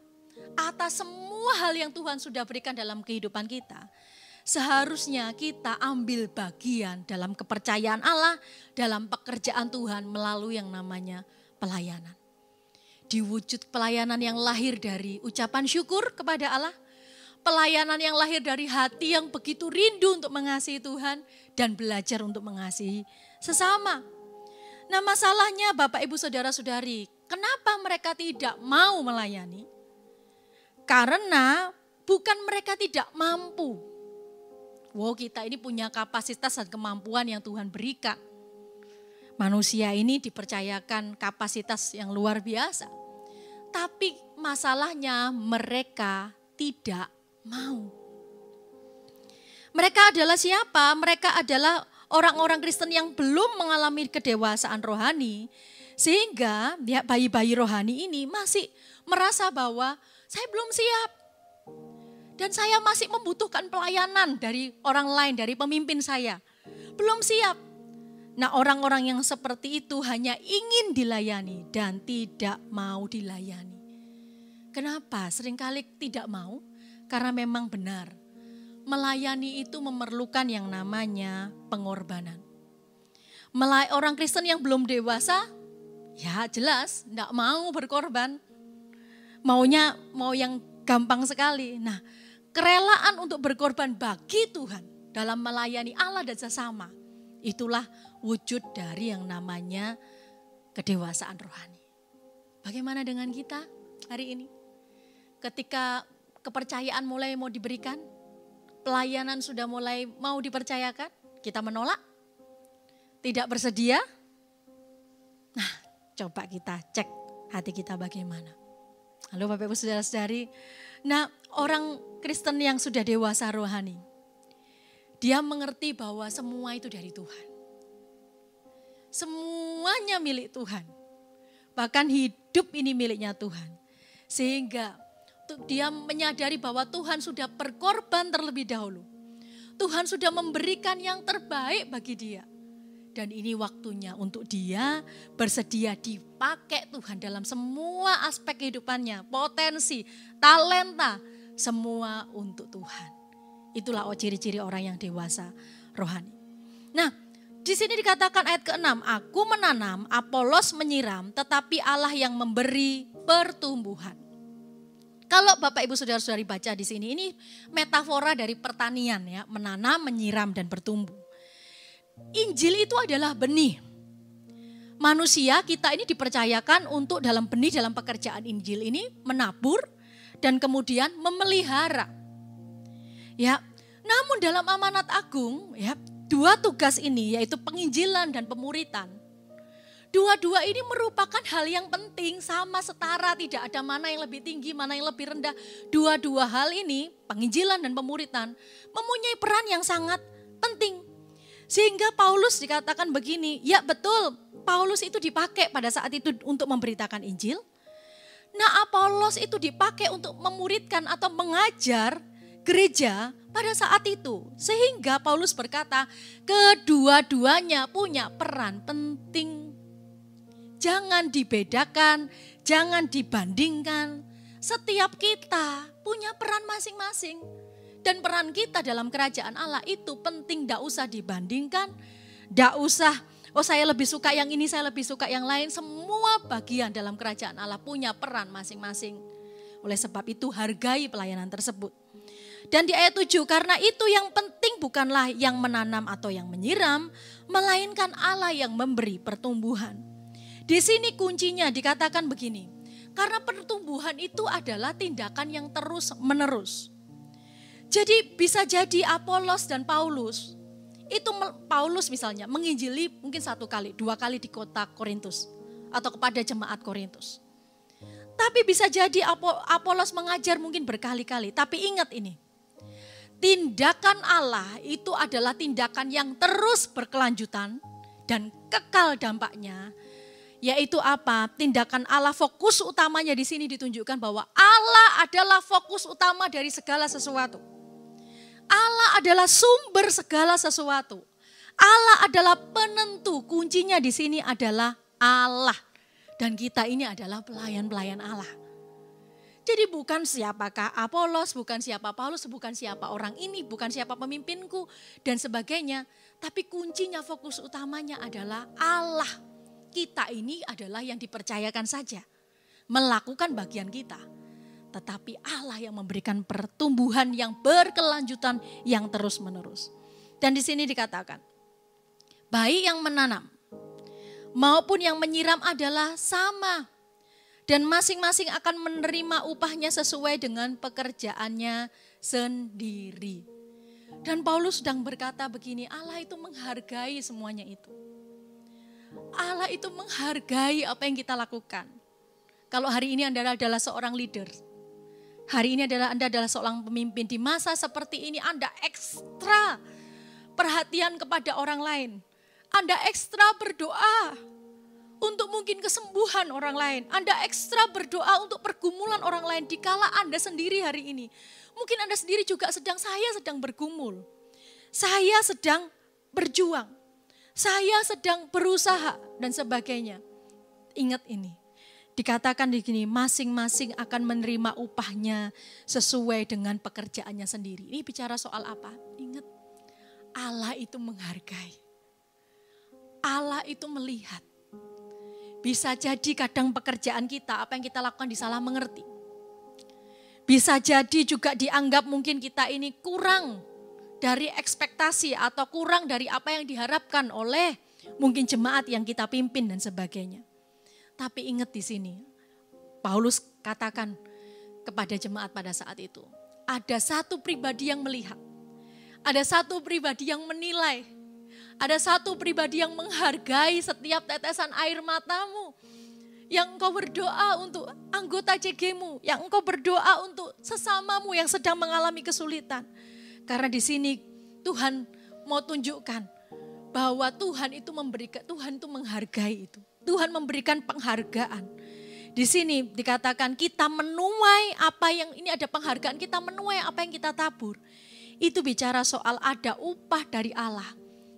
atas semua hal yang Tuhan sudah berikan dalam kehidupan kita, seharusnya kita ambil bagian dalam kepercayaan Allah, dalam pekerjaan Tuhan melalui yang namanya pelayanan. Di wujud pelayanan yang lahir dari ucapan syukur kepada Allah, pelayanan yang lahir dari hati yang begitu rindu untuk mengasihi Tuhan dan belajar untuk mengasihi sesama. Nah masalahnya Bapak Ibu Saudara Saudari, kenapa mereka tidak mau melayani? Karena bukan mereka tidak mampu. Wow kita ini punya kapasitas dan kemampuan yang Tuhan berikan. Manusia ini dipercayakan kapasitas yang luar biasa. Tapi masalahnya mereka tidak mau. Mereka adalah siapa? Mereka adalah orang-orang Kristen yang belum mengalami kedewasaan rohani, sehingga ya, bayi-bayi rohani ini masih merasa bahwa saya belum siap. Dan saya masih membutuhkan pelayanan dari orang lain, dari pemimpin saya. Belum siap. Nah orang-orang yang seperti itu hanya ingin dilayani dan tidak mau dilayani. Kenapa? Seringkali tidak mau karena memang benar melayani itu memerlukan yang namanya pengorbanan. Melay orang Kristen yang belum dewasa, ya jelas tidak mau berkorban. Maunya mau yang gampang sekali. Nah, kerelaan untuk berkorban bagi Tuhan dalam melayani Allah dan sesama, itulah wujud dari yang namanya kedewasaan rohani. Bagaimana dengan kita hari ini? Ketika kepercayaan mulai mau diberikan, pelayanan sudah mulai mau dipercayakan, kita menolak, tidak bersedia. Nah, coba kita cek hati kita bagaimana. Halo Bapak Ibu Saudara-saudari. Nah, orang Kristen yang sudah dewasa rohani, dia mengerti bahwa semua itu dari Tuhan. Semuanya milik Tuhan. Bahkan hidup ini miliknya Tuhan. Sehingga dia menyadari bahwa Tuhan sudah berkorban terlebih dahulu. Tuhan sudah memberikan yang terbaik bagi dia. Dan ini waktunya untuk dia bersedia dipakai Tuhan dalam semua aspek kehidupannya. Potensi, talenta, semua untuk Tuhan. Itulah oh ciri-ciri orang yang dewasa rohani. Nah, di sini dikatakan ayat ke-6, aku menanam, Apolos menyiram, tetapi Allah yang memberi pertumbuhan. Kalau Bapak Ibu Saudara-saudari baca di sini ini metafora dari pertanian ya, menanam, menyiram dan bertumbuh. Injil itu adalah benih. Manusia kita ini dipercayakan untuk dalam benih dalam pekerjaan Injil ini menabur dan kemudian memelihara. Ya, namun dalam amanat agung ya dua tugas ini yaitu penginjilan dan pemuritan. Dua-dua ini merupakan hal yang penting, sama setara, tidak ada mana yang lebih tinggi, mana yang lebih rendah. Dua-dua hal ini, penginjilan dan pemuritan, mempunyai peran yang sangat penting. Sehingga Paulus dikatakan begini, ya betul, Paulus itu dipakai pada saat itu untuk memberitakan Injil. Nah Apolos itu dipakai untuk memuridkan atau mengajar gereja pada saat itu. Sehingga Paulus berkata, kedua-duanya punya peran penting Jangan dibedakan, jangan dibandingkan. Setiap kita punya peran masing-masing. Dan peran kita dalam kerajaan Allah itu penting, tidak usah dibandingkan. Tidak usah, oh saya lebih suka yang ini, saya lebih suka yang lain. Semua bagian dalam kerajaan Allah punya peran masing-masing. Oleh sebab itu hargai pelayanan tersebut. Dan di ayat 7, karena itu yang penting bukanlah yang menanam atau yang menyiram, melainkan Allah yang memberi pertumbuhan. Di sini kuncinya dikatakan begini. Karena pertumbuhan itu adalah tindakan yang terus menerus. Jadi bisa jadi Apolos dan Paulus itu Paulus misalnya menginjili mungkin satu kali, dua kali di kota Korintus atau kepada jemaat Korintus. Tapi bisa jadi Apolos mengajar mungkin berkali-kali. Tapi ingat ini, tindakan Allah itu adalah tindakan yang terus berkelanjutan dan kekal dampaknya yaitu apa? Tindakan Allah fokus utamanya di sini ditunjukkan bahwa Allah adalah fokus utama dari segala sesuatu. Allah adalah sumber segala sesuatu. Allah adalah penentu, kuncinya di sini adalah Allah. Dan kita ini adalah pelayan-pelayan Allah. Jadi bukan siapakah Apolos, bukan siapa Paulus, bukan siapa orang ini, bukan siapa pemimpinku dan sebagainya. Tapi kuncinya fokus utamanya adalah Allah kita ini adalah yang dipercayakan saja. Melakukan bagian kita. Tetapi Allah yang memberikan pertumbuhan yang berkelanjutan yang terus menerus. Dan di sini dikatakan, baik yang menanam maupun yang menyiram adalah sama. Dan masing-masing akan menerima upahnya sesuai dengan pekerjaannya sendiri. Dan Paulus sedang berkata begini, Allah itu menghargai semuanya itu. Allah itu menghargai apa yang kita lakukan. Kalau hari ini Anda adalah seorang leader, hari ini adalah Anda adalah seorang pemimpin di masa seperti ini Anda ekstra perhatian kepada orang lain. Anda ekstra berdoa untuk mungkin kesembuhan orang lain. Anda ekstra berdoa untuk pergumulan orang lain dikala Anda sendiri hari ini. Mungkin Anda sendiri juga sedang saya sedang bergumul. Saya sedang berjuang saya sedang berusaha dan sebagainya. Ingat ini, dikatakan di sini masing-masing akan menerima upahnya sesuai dengan pekerjaannya sendiri. Ini bicara soal apa? Ingat, Allah itu menghargai. Allah itu melihat. Bisa jadi kadang pekerjaan kita, apa yang kita lakukan disalah mengerti. Bisa jadi juga dianggap mungkin kita ini kurang dari ekspektasi atau kurang dari apa yang diharapkan oleh mungkin jemaat yang kita pimpin dan sebagainya. Tapi ingat di sini, Paulus katakan kepada jemaat pada saat itu, ada satu pribadi yang melihat, ada satu pribadi yang menilai, ada satu pribadi yang menghargai setiap tetesan air matamu, yang engkau berdoa untuk anggota CG-mu, yang engkau berdoa untuk sesamamu yang sedang mengalami kesulitan. Karena di sini Tuhan mau tunjukkan bahwa Tuhan itu memberikan, Tuhan itu menghargai itu. Tuhan memberikan penghargaan. Di sini dikatakan kita menuai apa yang ini ada penghargaan, kita menuai apa yang kita tabur. Itu bicara soal ada upah dari Allah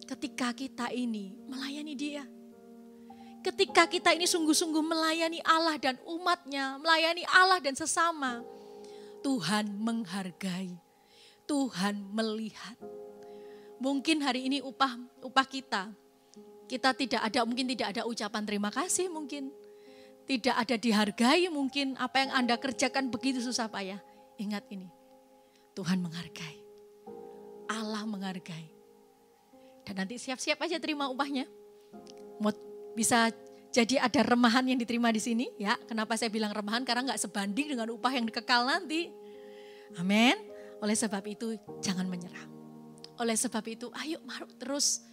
ketika kita ini melayani dia. Ketika kita ini sungguh-sungguh melayani Allah dan umatnya, melayani Allah dan sesama, Tuhan menghargai. Tuhan melihat. Mungkin hari ini upah upah kita kita tidak ada mungkin tidak ada ucapan terima kasih mungkin. Tidak ada dihargai mungkin apa yang Anda kerjakan begitu susah payah. Ingat ini. Tuhan menghargai. Allah menghargai. Dan nanti siap-siap aja terima upahnya. Mau bisa jadi ada remahan yang diterima di sini ya. Kenapa saya bilang remahan? Karena nggak sebanding dengan upah yang kekal nanti. Amin. Oleh sebab itu jangan menyerah. Oleh sebab itu, ayo mari terus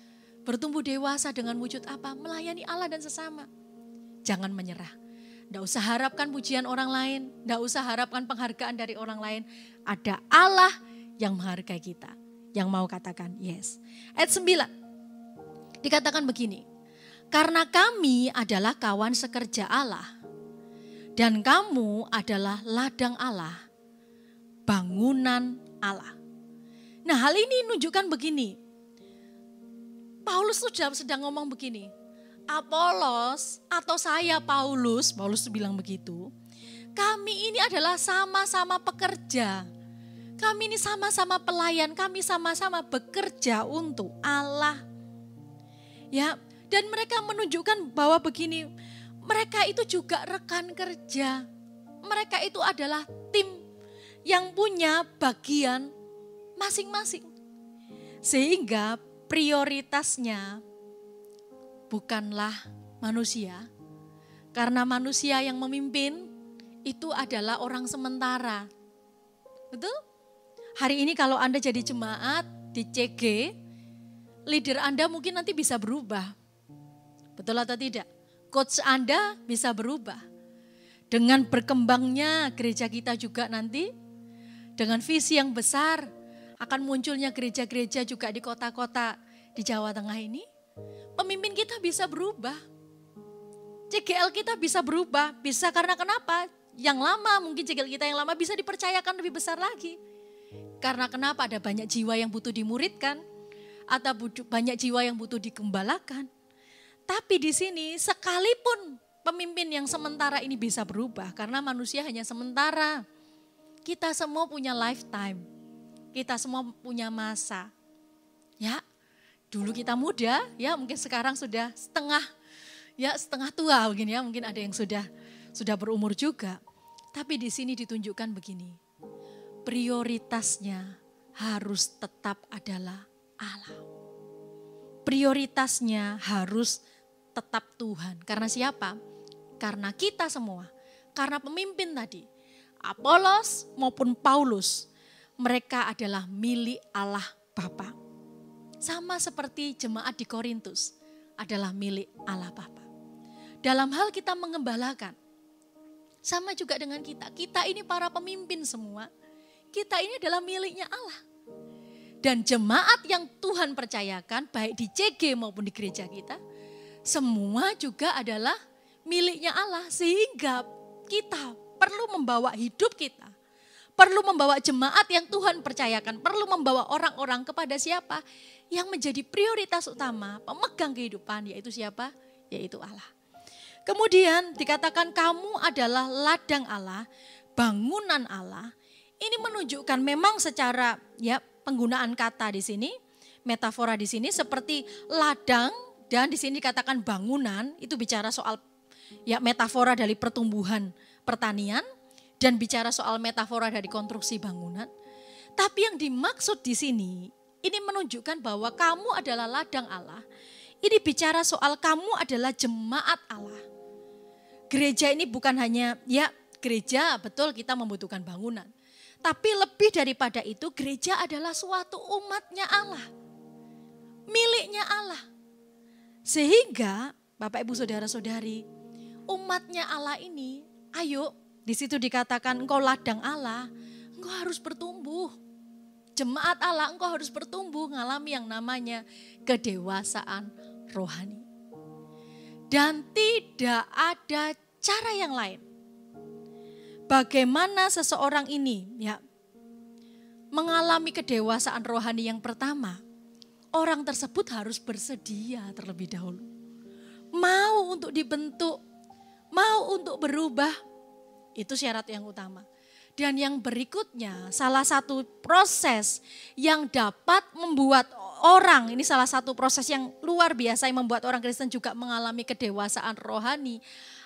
bertumbuh dewasa dengan wujud apa? Melayani Allah dan sesama. Jangan menyerah. Tidak usah harapkan pujian orang lain, tidak usah harapkan penghargaan dari orang lain. Ada Allah yang menghargai kita, yang mau katakan yes. Ayat 9, dikatakan begini, karena kami adalah kawan sekerja Allah, dan kamu adalah ladang Allah, bangunan Allah. Nah hal ini menunjukkan begini, Paulus sudah sedang ngomong begini, Apolos atau saya Paulus, Paulus bilang begitu, kami ini adalah sama-sama pekerja. Kami ini sama-sama pelayan, kami sama-sama bekerja untuk Allah. Ya, dan mereka menunjukkan bahwa begini, mereka itu juga rekan kerja. Mereka itu adalah tim yang punya bagian masing-masing. Sehingga prioritasnya bukanlah manusia, karena manusia yang memimpin itu adalah orang sementara. Betul? Hari ini kalau Anda jadi jemaat di CG, leader Anda mungkin nanti bisa berubah. Betul atau tidak? Coach Anda bisa berubah. Dengan berkembangnya gereja kita juga nanti, dengan visi yang besar, akan munculnya gereja-gereja juga di kota-kota di Jawa Tengah ini, pemimpin kita bisa berubah. CGL kita bisa berubah, bisa karena kenapa? Yang lama mungkin CGL kita yang lama bisa dipercayakan lebih besar lagi. Karena kenapa ada banyak jiwa yang butuh dimuridkan, atau banyak jiwa yang butuh dikembalakan. Tapi di sini sekalipun pemimpin yang sementara ini bisa berubah karena manusia hanya sementara. Kita semua punya lifetime. Kita semua punya masa. Ya, dulu kita muda, ya mungkin sekarang sudah setengah ya setengah tua begini ya, mungkin ada yang sudah sudah berumur juga. Tapi di sini ditunjukkan begini. Prioritasnya harus tetap adalah Allah. Prioritasnya harus tetap Tuhan. Karena siapa? Karena kita semua. Karena pemimpin tadi. Apolos maupun Paulus mereka adalah milik Allah Bapa. Sama seperti jemaat di Korintus adalah milik Allah Bapa. Dalam hal kita mengembalakan, sama juga dengan kita. Kita ini para pemimpin semua. Kita ini adalah miliknya Allah. Dan jemaat yang Tuhan percayakan, baik di CG maupun di gereja kita, semua juga adalah miliknya Allah. Sehingga kita perlu membawa hidup kita perlu membawa jemaat yang Tuhan percayakan, perlu membawa orang-orang kepada siapa? Yang menjadi prioritas utama pemegang kehidupan yaitu siapa? Yaitu Allah. Kemudian dikatakan kamu adalah ladang Allah, bangunan Allah. Ini menunjukkan memang secara ya penggunaan kata di sini, metafora di sini seperti ladang dan di sini dikatakan bangunan, itu bicara soal ya metafora dari pertumbuhan pertanian dan bicara soal metafora dari konstruksi bangunan. Tapi yang dimaksud di sini, ini menunjukkan bahwa kamu adalah ladang Allah. Ini bicara soal kamu adalah jemaat Allah. Gereja ini bukan hanya, ya gereja betul kita membutuhkan bangunan. Tapi lebih daripada itu gereja adalah suatu umatnya Allah. Miliknya Allah. Sehingga Bapak Ibu Saudara Saudari, umatnya Allah ini ayo di situ dikatakan engkau ladang Allah, engkau harus bertumbuh. Jemaat Allah engkau harus bertumbuh mengalami yang namanya kedewasaan rohani. Dan tidak ada cara yang lain. Bagaimana seseorang ini ya mengalami kedewasaan rohani yang pertama, orang tersebut harus bersedia terlebih dahulu. Mau untuk dibentuk, mau untuk berubah, itu syarat yang utama. Dan yang berikutnya, salah satu proses yang dapat membuat orang, ini salah satu proses yang luar biasa yang membuat orang Kristen juga mengalami kedewasaan rohani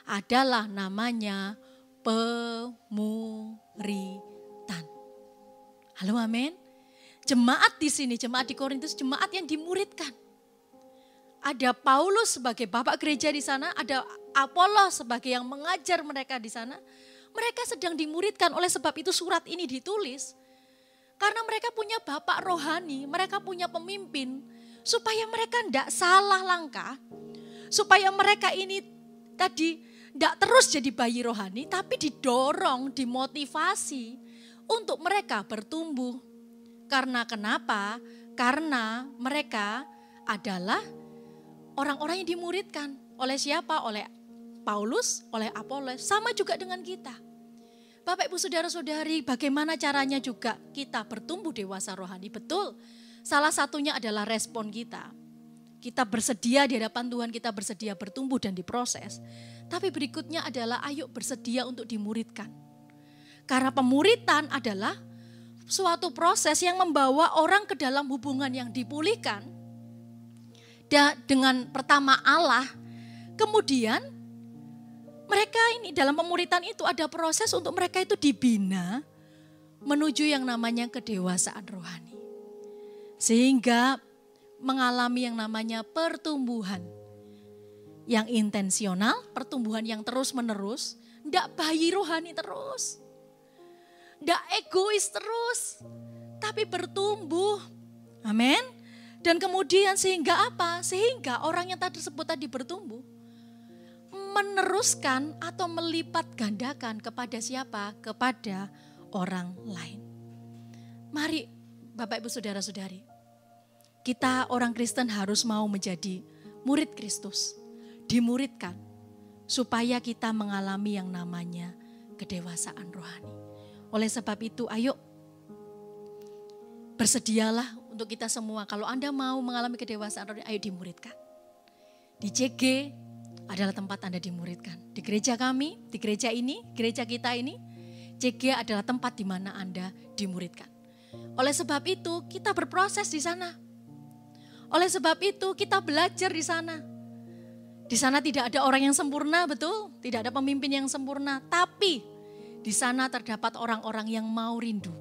adalah namanya pemuritan. Halo amin. Jemaat di sini, jemaat di Korintus, jemaat yang dimuridkan. Ada Paulus sebagai bapak gereja di sana, ada Apolos sebagai yang mengajar mereka di sana, mereka sedang dimuridkan oleh sebab itu surat ini ditulis. Karena mereka punya bapak rohani, mereka punya pemimpin. Supaya mereka tidak salah langkah. Supaya mereka ini tadi tidak terus jadi bayi rohani, tapi didorong, dimotivasi untuk mereka bertumbuh. Karena kenapa? Karena mereka adalah orang-orang yang dimuridkan. Oleh siapa? Oleh Paulus, oleh Apolos. Sama juga dengan kita. Bapak ibu saudara saudari bagaimana caranya juga kita bertumbuh dewasa rohani. Betul, salah satunya adalah respon kita. Kita bersedia di hadapan Tuhan, kita bersedia bertumbuh dan diproses. Tapi berikutnya adalah ayo bersedia untuk dimuridkan. Karena pemuritan adalah suatu proses yang membawa orang ke dalam hubungan yang dipulihkan. Dengan pertama Allah, kemudian mereka ini dalam pemuritan itu ada proses untuk mereka itu dibina menuju yang namanya kedewasaan rohani. Sehingga mengalami yang namanya pertumbuhan yang intensional, pertumbuhan yang terus menerus, tidak bayi rohani terus. Tidak egois terus, tapi bertumbuh. Amin. Dan kemudian sehingga apa? Sehingga orang yang tadi tersebut tadi bertumbuh, meneruskan atau melipat gandakan kepada siapa? Kepada orang lain. Mari Bapak Ibu Saudara-saudari, kita orang Kristen harus mau menjadi murid Kristus, dimuridkan supaya kita mengalami yang namanya kedewasaan rohani. Oleh sebab itu, ayo bersedialah untuk kita semua. Kalau Anda mau mengalami kedewasaan rohani, ayo dimuridkan. Di CG adalah tempat Anda dimuridkan. Di gereja kami, di gereja ini, gereja kita ini, CG adalah tempat di mana Anda dimuridkan. Oleh sebab itu, kita berproses di sana. Oleh sebab itu, kita belajar di sana. Di sana tidak ada orang yang sempurna, betul? Tidak ada pemimpin yang sempurna, tapi di sana terdapat orang-orang yang mau rindu,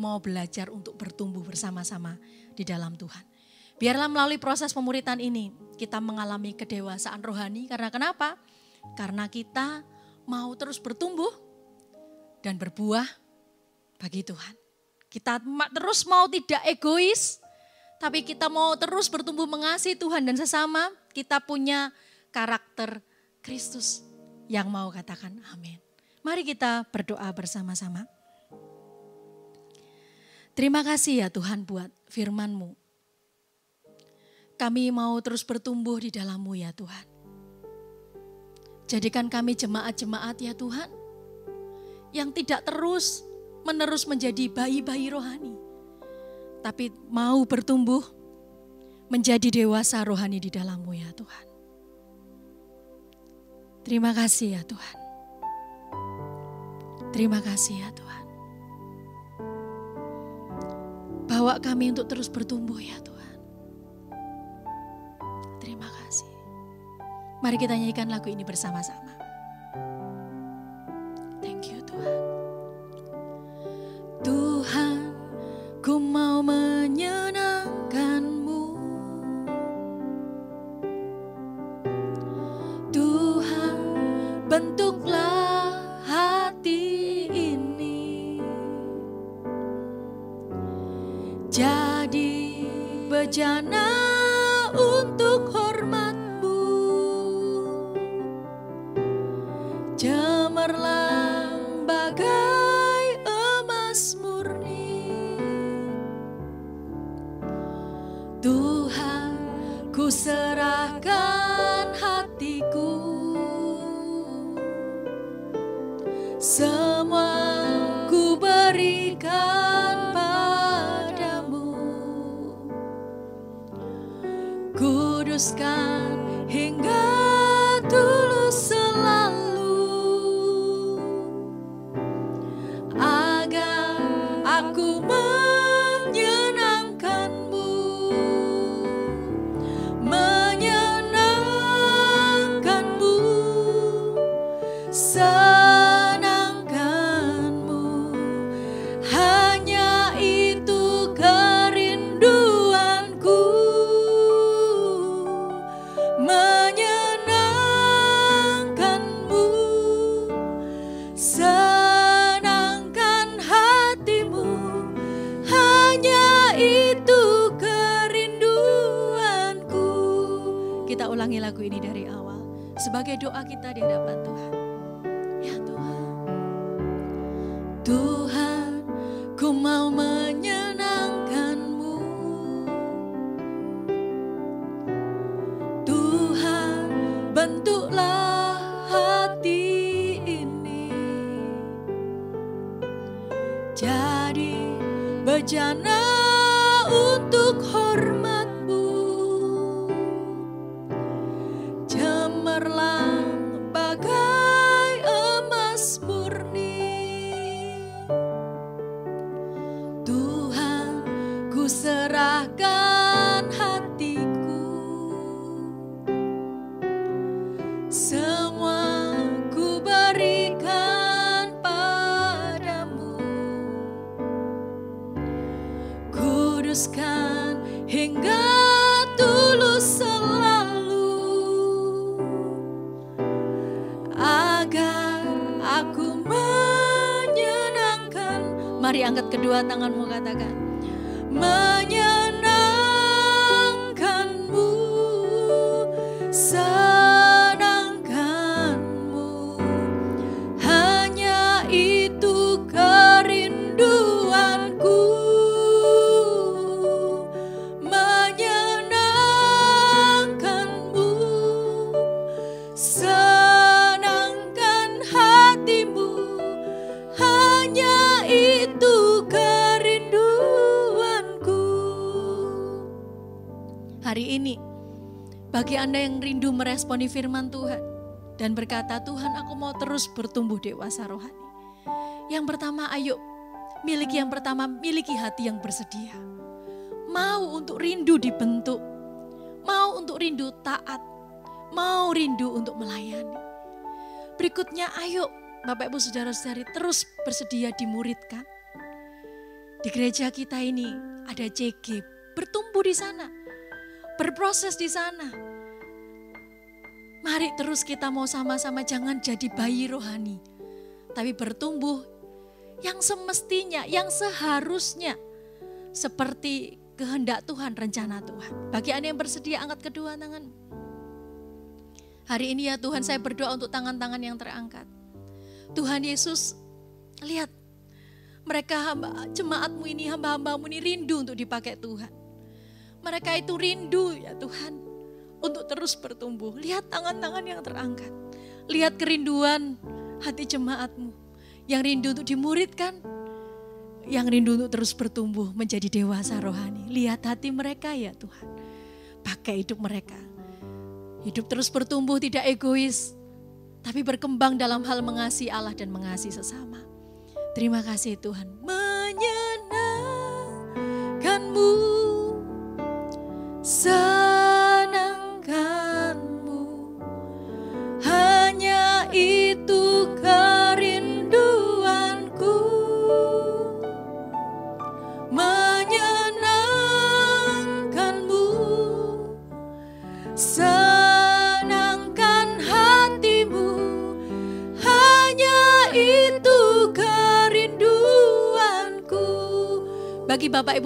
mau belajar untuk bertumbuh bersama-sama di dalam Tuhan. Biarlah melalui proses pemuritan ini kita mengalami kedewasaan rohani. Karena kenapa? Karena kita mau terus bertumbuh dan berbuah bagi Tuhan. Kita terus mau tidak egois, tapi kita mau terus bertumbuh mengasihi Tuhan dan sesama. Kita punya karakter Kristus yang mau katakan amin. Mari kita berdoa bersama-sama. Terima kasih ya Tuhan buat firman-Mu kami mau terus bertumbuh di dalammu ya Tuhan. Jadikan kami jemaat-jemaat ya Tuhan. Yang tidak terus menerus menjadi bayi-bayi rohani. Tapi mau bertumbuh menjadi dewasa rohani di dalammu ya Tuhan. Terima kasih ya Tuhan. Terima kasih ya Tuhan. Bawa kami untuk terus bertumbuh ya Tuhan. Mari kita nyanyikan lagu ini bersama-sama. Thank you Tuhan. Tuhan, ku mau menyenangkanmu. Tuhan, bentuklah hati ini. Jadi bejana Tuhan Mari angkat kedua tanganmu katakan. Menyenangkanmu, bagi Anda yang rindu meresponi firman Tuhan dan berkata, Tuhan aku mau terus bertumbuh dewasa rohani. Yang pertama, ayo miliki yang pertama, miliki hati yang bersedia. Mau untuk rindu dibentuk, mau untuk rindu taat, mau rindu untuk melayani. Berikutnya, ayo Bapak Ibu Saudara-saudari terus bersedia dimuridkan. Di gereja kita ini ada CG, bertumbuh di sana, berproses di sana. Mari terus kita mau sama-sama jangan jadi bayi rohani, tapi bertumbuh yang semestinya, yang seharusnya seperti kehendak Tuhan, rencana Tuhan. Bagi Anda yang bersedia angkat kedua tangan. Hari ini ya Tuhan saya berdoa untuk tangan-tangan yang terangkat. Tuhan Yesus, lihat mereka hamba, jemaatmu ini, hamba-hambamu ini rindu untuk dipakai Tuhan. Mereka itu rindu ya Tuhan untuk terus bertumbuh. Lihat tangan-tangan yang terangkat. Lihat kerinduan hati jemaatmu yang rindu untuk dimuridkan, yang rindu untuk terus bertumbuh menjadi dewasa rohani. Lihat hati mereka ya Tuhan. Pakai hidup mereka. Hidup terus bertumbuh tidak egois, tapi berkembang dalam hal mengasihi Allah dan mengasihi sesama. Terima kasih Tuhan. Menyenangkanmu,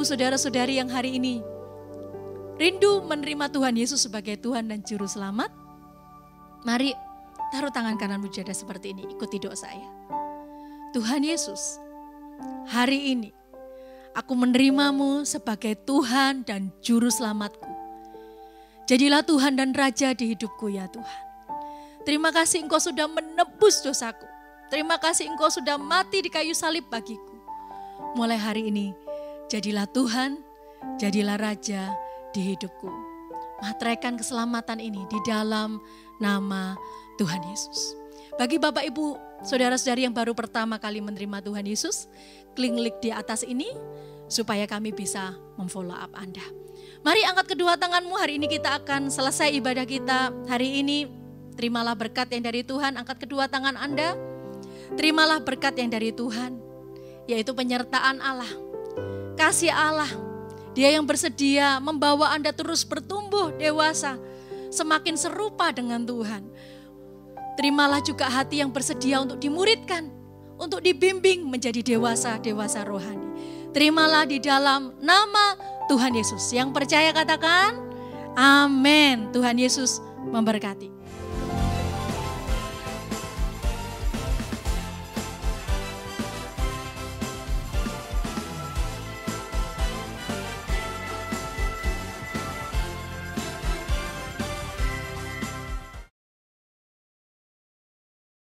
Ibu Saudara-saudari yang hari ini rindu menerima Tuhan Yesus sebagai Tuhan dan Juru Selamat, mari taruh tangan kananmu jada seperti ini, ikuti doa saya. Tuhan Yesus, hari ini aku menerimamu sebagai Tuhan dan Juru Selamatku. Jadilah Tuhan dan Raja di hidupku ya Tuhan. Terima kasih engkau sudah menebus dosaku. Terima kasih engkau sudah mati di kayu salib bagiku. Mulai hari ini, jadilah Tuhan, jadilah Raja di hidupku. Materaikan keselamatan ini di dalam nama Tuhan Yesus. Bagi Bapak Ibu, saudara-saudari yang baru pertama kali menerima Tuhan Yesus, klik link di atas ini supaya kami bisa memfollow up Anda. Mari angkat kedua tanganmu, hari ini kita akan selesai ibadah kita. Hari ini terimalah berkat yang dari Tuhan, angkat kedua tangan Anda. Terimalah berkat yang dari Tuhan, yaitu penyertaan Allah, kasih Allah, dia yang bersedia membawa Anda terus bertumbuh dewasa, semakin serupa dengan Tuhan. Terimalah juga hati yang bersedia untuk dimuridkan, untuk dibimbing menjadi dewasa-dewasa rohani. Terimalah di dalam nama Tuhan Yesus. Yang percaya katakan, amin. Tuhan Yesus memberkati.